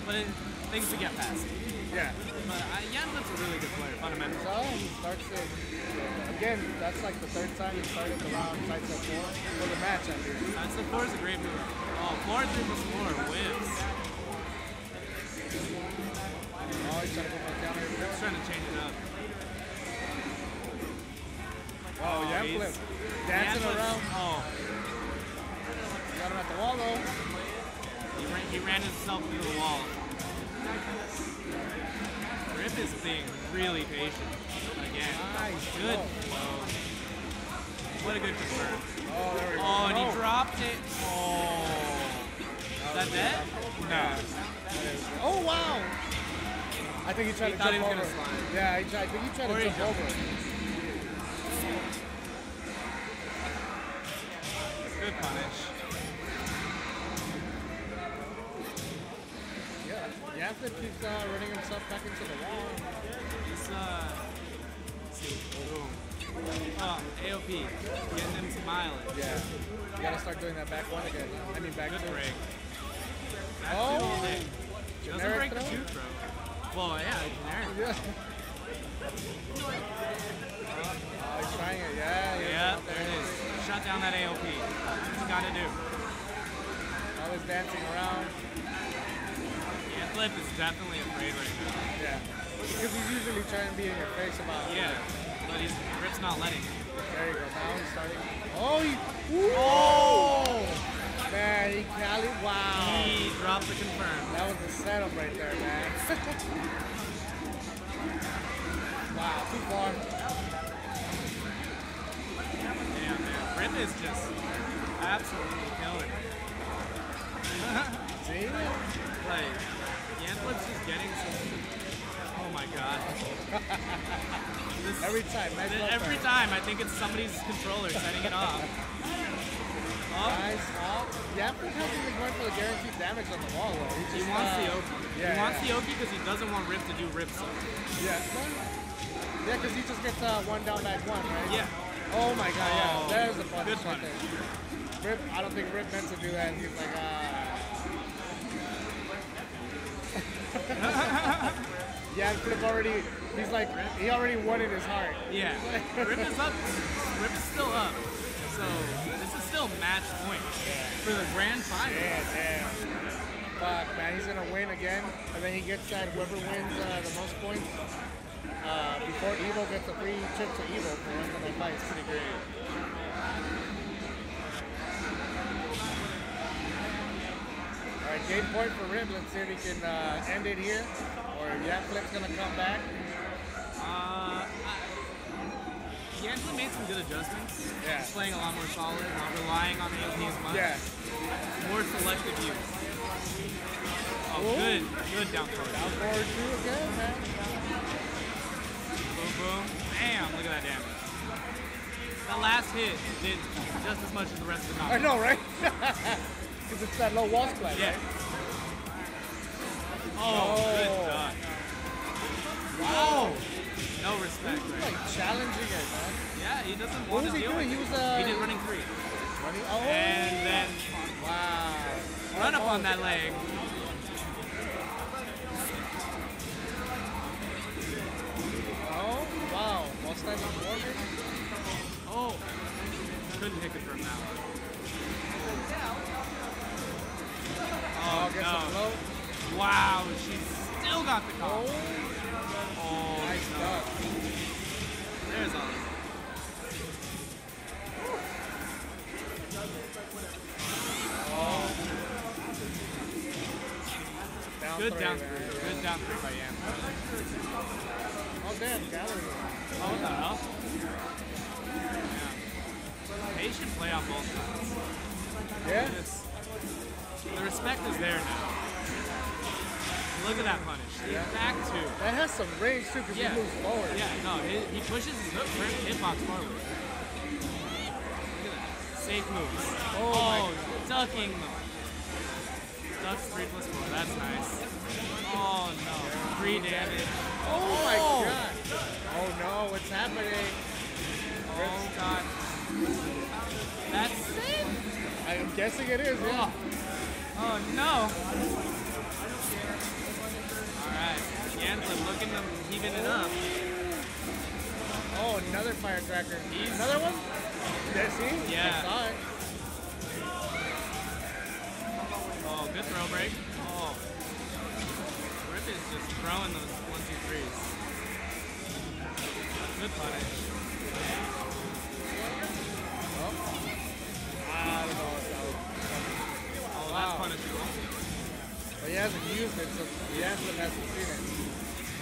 but it, things to get past. Yeah. But uh, Yanflip's a really good player, fundamentally. So he starts it. Again, that's like the third time he started the round side set four for the match at least. That's the four is a great move. Oh, floor three plus four whips. Oh, he's trying to go for counter. Just trying to change it up. Oh, he's- flip. Dancing Yanflip's- around. Oh, Got him at the wall though. he ran, he ran himself through the wall. Rip is being really patient. Again. Nice. Good. Oh, Oh. What a good confirm. oh there we go. Oh, and Oh. he dropped it. Oh. Is that dead? No. Oh wow! I think he tried He to jump he was over. Yeah, he tried, I think he tried Or to jump over. Uh, running himself back into the wall. He's, uh, let's see. Boom. Oh, AOP. Getting him some mileage. Yeah, you gotta start doing that back one again. I mean back Good two. break. Back Oh. two all day. Doesn't Generic break the two throw. Well, yeah, generic. Yeah. Oh, he's trying it. Yeah, yeah. Yeah, there it is. Shut down that AOP. That's what you gotta do. Always dancing around. Flip is definitely afraid right now. Yeah. Because he's usually trying to be in your face about. Yeah, but he's Rip's not letting. There you go. Now he's starting. Oh, he. Oh! Man, he Cali. Wow. He dropped the confirm. That was the setup right there, man. wow, too far. Damn, man. Rip is just absolutely killing. it. See? like, Yanflip's just getting some. Oh my god. This- Every time, nice th- every time, I think it's somebody's controller setting it off. Oh, Nice. Oh, Yafik hasn't been going for the guaranteed damage on the wall, though. He, he wants uh, the Oki. Yeah, he wants yeah. the Oki because he doesn't want Rip to do Rip stuff. Yeah. Yeah, because he just gets uh, one down back one, right? Yeah. Oh my god, yeah. Oh, There's the punish right there. Rip, I don't think Rip meant to do that. He's like, ah. yeah, Flip already, he's like, he already won in his heart. Yeah. Rip is up. Rip is still up. So this is still match point for the grand final. Yeah, damn. Fuck, man, he's gonna win again, and then he gets that whoever wins uh, the most points uh, before Evo gets a free trip to Evo for one of the fight. It's Pretty great. Right, game point for Rip. Let's see if he can uh, end it here, or if Flip's gonna come back. Uh, Yanflip made some good adjustments. Yeah. He's playing a lot more solid, not relying on AOP as much. Yeah. More selective use. Oh, Ooh. good. Good down throw. Down forward two again, man. Boom, boom. Bam. Look at that damage. That last hit did just as much as the rest of the I know, right? Because it's that low wall splat, Yeah. right? Oh, good Oh. done. Wow. No respect, He's right? like challenging it, man. Yeah, he doesn't What want was to he deal doing? He it. was, uh, He did running three. Running, oh, And then wow. run up Oh, on that leg. Oh, wow. Oh, couldn't hit confirm that one. Oh, no. Wow, she's still got the call. Oh, Oh, nice no. duck. There's. Down Good three, down three. Good down three by Yan. Oh, damn, gallery. Oh, what the hell? Yeah. Play on both sides. Yeah? Just- the respect is there now. Look at that punish. He's back two. That has some range, too, because Yeah. he moves forward. Yeah, no, he, he pushes his hook hitbox forward. Look at that. Safe moves. Oh, my oh, ducking. Ducks three plus four. That's nice. Oh no. Three damage. Oh, my Oh. God. Oh, no, what's happening? Oh god. That's safe. I'm guessing it is, yeah. Oh. Oh. No. Alright. Yanflip looking to even it up. Oh, another firecracker. He's- Another one? Yeah, see? Yeah. I saw it. Oh, good throw break. Oh. Rip is just throwing those one, two, threes. Good punish. Used it, so the hasn't seen it.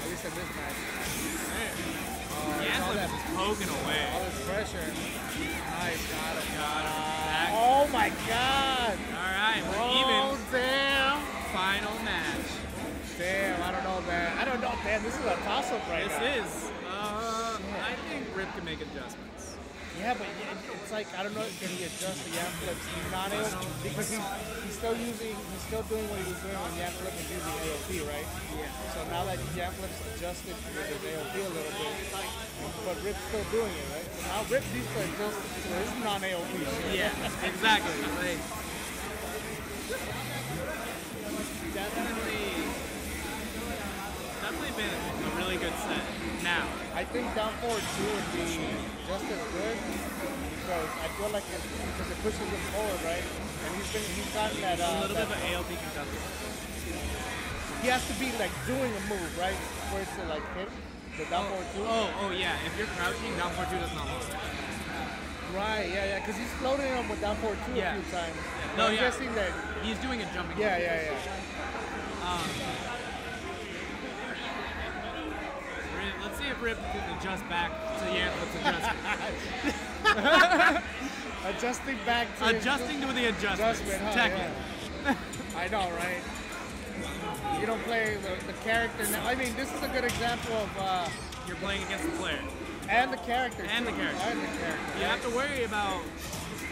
At least this match. Oh, it's all Yanflip that, is poking away. all this pressure. Nice, got it. Got him. Back. Oh my god! Alright, we're Oh, even. damn! Final match. Damn, I don't know, man. I don't know, man. This is a toss-up right This now. is. Uh, I think Rip can make adjustments. Yeah, but it's like I don't know. Can he adjust the Yam flips? He's not able because he's he's still using he's still doing what he was doing when Yanflip was using AOP, right? Yeah. So now that Yanflip's adjusted with his AOP a little bit, but Rip's still doing it, right? So now Rip needs to adjust to his non-AOP. shit. Yeah, exactly. Like, definitely, definitely been a really good set. Now, I think down forward two would be just as good because I feel like it because it pushes him forward, right? And he's been he's gotten that a uh, little that, bit of AOP contestant. he has to be like doing a move, right? For it to like hit the down forward two. Oh, oh yeah. If you're crouching, down four two does not work. Right, yeah, yeah, because he's floating him with down forward two Yeah. a few times. No, I'm yeah. guessing that. He's doing a jumping. Yeah, yeah, yeah. Rip- See Rip can adjust back to Yanflip's adjustment. Adjusting back to Adjusting to the adjustments. adjustment, huh? Yeah. I know, right? You don't play the, the character now. I mean, this is a good example of uh, You're playing against the player. and the character. And too. the character. And the character. You have to worry about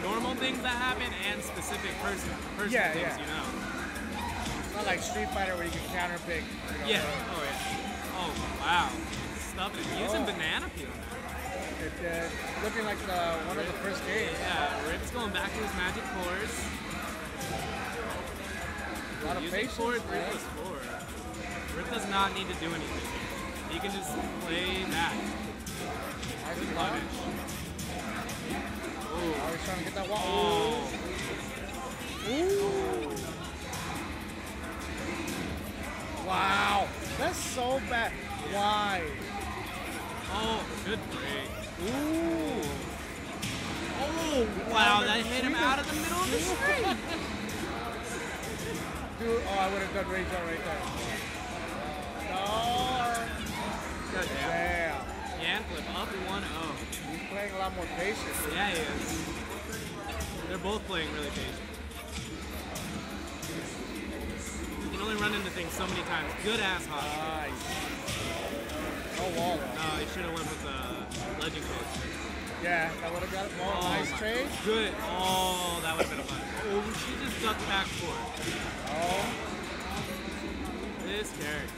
normal things that happen and specific person personal Yeah, things yeah. you know. It's not like Street Fighter where you can counter pick. you know, Yeah. Oh yeah. Oh wow. Stuff. Using Oh. banana peel now. It, uh, looking like the one of the first games. Yeah. Rip's going back to his magic fours. A lot of Using patience. four, three man. plus four. Rip does not need to do anything. He can just play back. Good punish. Oh, he's trying to get that wall. Oh. Ooh. Wow. That's so bad. Why? Oh, good break. Ooh. Oh, wow, that hit him out of the middle of the screen. Dude, oh, I would have done out right there. No. Good damn. Damn. Yanflip up 1-0. He's playing a lot more patient. Yeah, he is. They're both playing really patient. You can only run into things so many times. Good ass hop. Nice. No wall. No, he should have went with the legend coach. Yeah, that would have got it. Oh, nice trade. Good. Oh, that would have been a fun. Oh, she just ducked back for it. Oh, This character.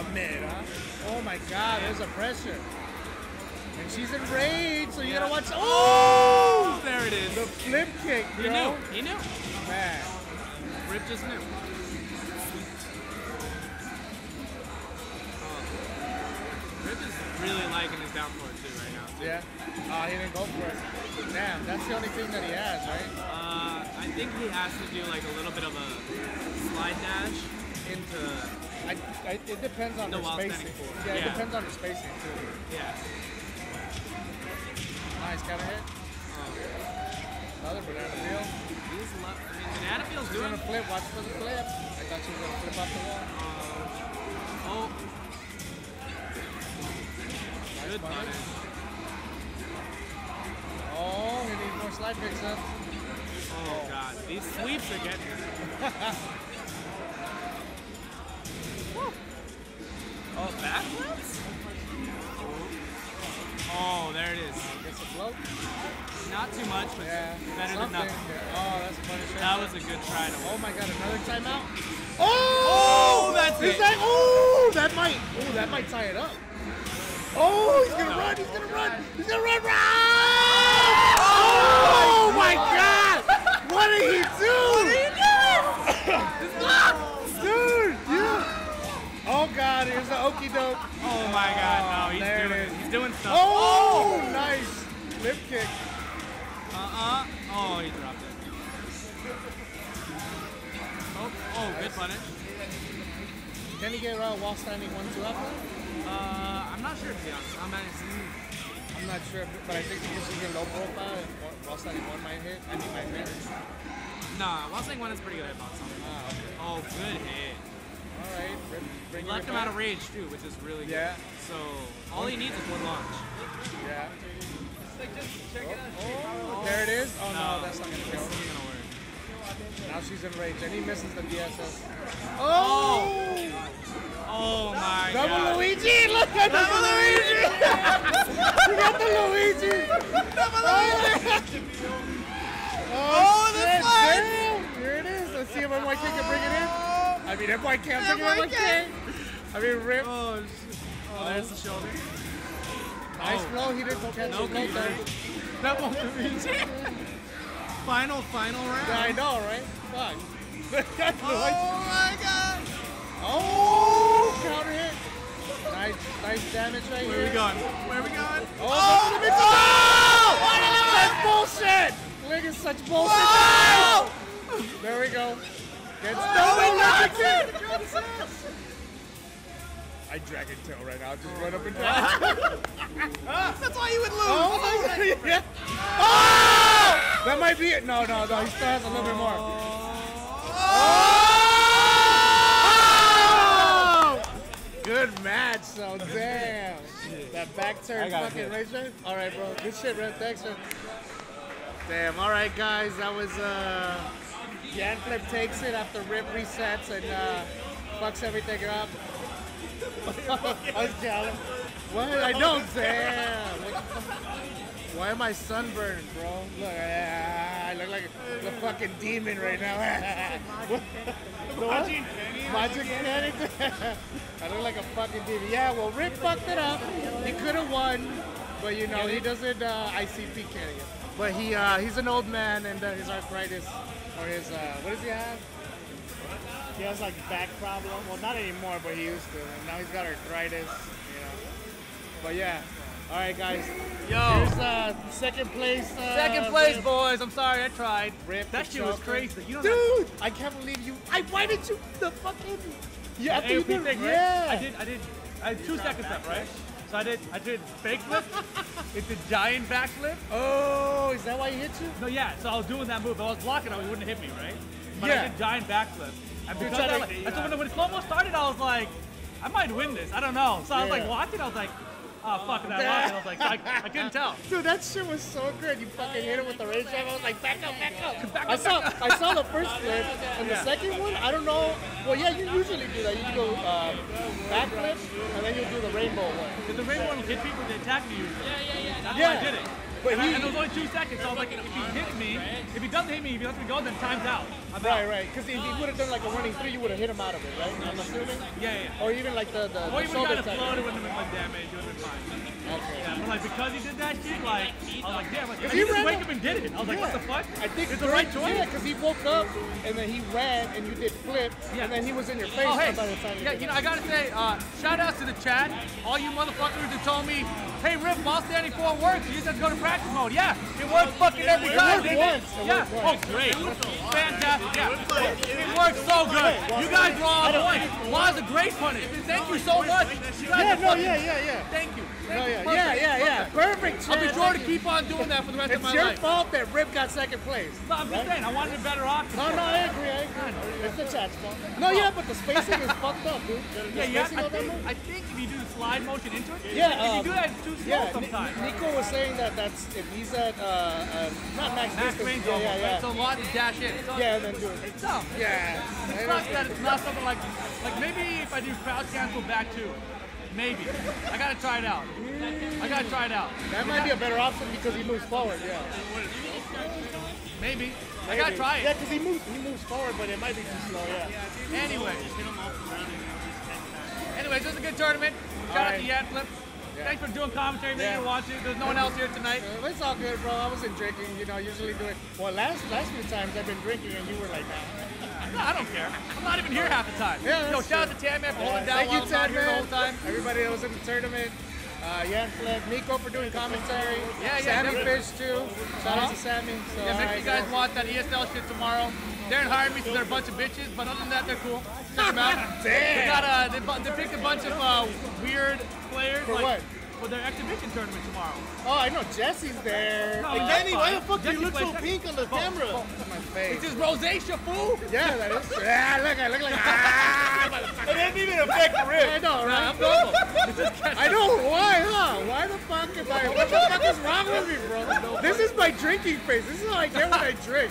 a mid, huh? Oh my god, there's a pressure. And she's in rage, so you gotta watch. Oh! Oh, there it is. The flip kick, He bro. knew. He knew. Man. Rip just knew. Liking his down forward too right now. Yeah. Oh, he didn't go for it. Damn, that's the only thing that he has, right? Uh, I think he has to do like a little bit of a slide dash into I, I, it depends on The spacing. forward. Yeah, it depends on the spacing too. yeah. Nice counter hit. Another banana peel. He's lo- I mean, Banana Peel's She's doing. gonna flip. Watch for the flip. I thought she was gonna flip off the wall. Oh, Nice good punish. Oh, he needs more slide picks up. Oh god, these sweeps are getting oh, backflips? Oh, there it is. Gets a float. Not too much, but Yeah. better than something. nothing. Oh, that's a punish. right That was a good try to Oh my god, another timeout. Oh, oh, that's Is it. that? Oh, that might. Oh, that might tie it up. Oh, he's gonna run. He's gonna run. He's gonna run. Run! Oh my god! What did he do? What did he do? Dude, oh okey doke. Oh my god, no, oh, he's there it doing is. He's doing stuff. Oh, oh, nice. Lip kick. Uh-uh. Oh, he dropped it. Oh, oh, good punish. Can he get around while standing one, two up? Uh, I'm not sure but I think because he's in low profile, and while one might hit, I mean might hit. nah, while one is pretty good at boxing. Ah, okay. Oh, good hit. All right. Bring, bring left him out of rage too, which is really good. Yeah. So all he needs is one launch. Yeah. Like just check it out. Oh, there it is. Oh no, No. that's not gonna isn't gonna work. Now she's in rage, and he misses the DSS. Oh! Oh Oh my god. Double god. Luigi! Look at Double Luigi! you got the Luigi! Double oh, Luigi! Oh, oh shit, damn! Here it is. Let's see if NYK can bring it in. I mean, NYK can't bring it in. I mean, Rip. Oh, shit. Oh, there's the shoulder. Nice Oh. He didn't catch No it. No. Double Luigi. final, final round. Yeah, I know, right? Fuck. Oh my god. Oh, counter hit. Nice, nice damage right Where here. Where are we going? Where are we going? Oh, oh, that's oh, bullshit. Look at such bullshit. There we go. Gets oh, double leg I dragon tail right now. Just run up and down. That's why you would lose. Oh, my yeah. Oh! oh! That might be it. No, no, no. He still has a little bit more. Oh! Good match, so damn. That back turn fucking right? All right, bro. Good shit, Red. Thanks, man. Damn. All right, guys. That was uh, Yanflip takes it after Rip resets and uh, fucks everything up. I was jealous. What? I know, damn. Why am I sunburned, bro? Look, I look like a, a fucking demon right now. Magic Cannon? I look like a fucking demon. Yeah, well, Rick fucked it up. He could have won, but you know, he doesn't uh, ICP carry it. But he uh, he's an old man and uh, his arthritis, or his, uh, what does he have? He has like back problem. Well, not anymore, but he used to. And now he's got arthritis. You know. But yeah. All right, guys. Yo. Here's uh, second place. Uh, Second place, Rip. boys. I'm sorry, I tried. Rip that the shit was crazy. You Dude, I can't believe you. I why did you the fucking? Yeah, after you did, thing, right? yeah. I did, I did, I had two seconds left, right? So I did, I did fake flip, it's a giant backflip. Oh, is that why he hit you? No, yeah. So I was doing that move. I was blocking him. He wouldn't hit me, right? But Yeah. I did giant backflip. And because I, to- like, so when, when slow mo started, I was like, I might win this. I don't know. So I was like watching. I was like, oh fuck, and I lost. it. I was like, I, I couldn't tell. Dude, that shit was so good. You fucking hit it with the rage drive. I was like, back up, back up. Back I up, saw, back I saw the first flip, and the Yeah. second one, I don't know. Well, yeah, you usually do that. You go uh, back flip, and then you do the rainbow one. Did the rainbow one hit people that attack you? Yeah, yeah, yeah. That's Yeah. why I did it. But and, I, and it was only two seconds, so I was like, if he hits me, if he doesn't hit me, if he lets me go, then time's out. I'm Right, out. right. Because if he would have done like a running three, you would have hit him out of it, right? I'm assuming. Yeah, yeah. Or even like the the, Or the even of type. float, it wouldn't have been damage. It would have been fine. Okay. Yeah, but like because he did that shit, like I was like, damn, like, he he just wake up- and did it. I was like, what the fuck? I think it's the right choice. Yeah, because he woke up and then he ran and you did flip, Yeah. and then he was in your face Oh, hey, by the time yeah, you know. I gotta say, uh, shout out to the chat, all you motherfuckers who told me, hey, Rip, while standing four works, you just have to go to practice mode. Yeah, it works fucking every It time, worked once, it? it Yeah, oh, great. Fantastic, yeah. It works so good. You guys were all on point. Why's a great punish. Thank you so much. You guys Yeah, no, fucking- yeah, yeah, yeah. Thank you. Thank you. yeah, Perfect. yeah, yeah, yeah. Perfect. I'll be sure to keep on doing that for the rest of my life. It's your fault that Rip got second place. No, I'm just saying, I wanted a better option. No, no, I agree, I agree. It's the chat's fault. No, yeah, but the spacing is fucked up, dude. The, Yeah, yeah. I think. I think if you do the slide motion into it, Yeah, if you um, do that, it's too slow Yeah, sometimes. Neiko was saying that that's if he's at uh, uh not max, Max distance. range yeah, yeah, yeah. a lot to dash in. Yeah, and then do it. It's tough. Yeah. It sucks that it's not something like, like maybe if I do crouch cancel back two, maybe. I gotta try it out. I gotta try it out. That might be a better option because he moves forward. Yeah. Maybe. I gotta try it. Yeah, because he moves he moves forward, but it might be too slow. Yeah. Anyway. Anyways, it was a good tournament. Shout out to Yanflip. Thanks for doing commentary, making Yeah. it watch it. There's no one else here tonight. Uh, It's all good, bro. I wasn't drinking. You know, usually do it. Well, last last few times I've been drinking, and you were like, nah. No, I don't care. I'm not even here half the time. Yeah, Yo, shout out to Tanman for holding down Thank while you, Ted, here the man. whole time. Everybody that was in the tournament. Uh, Yan Flip, Neiko for doing commentary. Yeah, yeah, Sammy definitely. Fish too. Shout out to Sammy. So, Yeah, make sure you guys so- watch that ESL shit tomorrow. Darren hired me, so they're a bunch of bitches, but other than that, they're cool. Check them out. They got uh, they, they picked a bunch of uh, weird players. For like, what? For their exhibition tournament tomorrow. Oh, I know Jesse's there. No, that's Danny, why the fuck do you look so pink on the camera? my face. It's just rosacea, fool. Yeah, that is. Yeah, look, I look like. Ah, It didn't even affect the I rib. know, right? I'm normal. I know why, huh? Why the fuck am I? What the fuck is wrong with me, bro? This is my drinking face. This is how I get when I drink.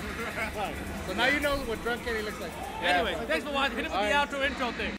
So now you know what drunk Kenny looks like. Anyway, thanks for watching. Hit him with the outro intro thing.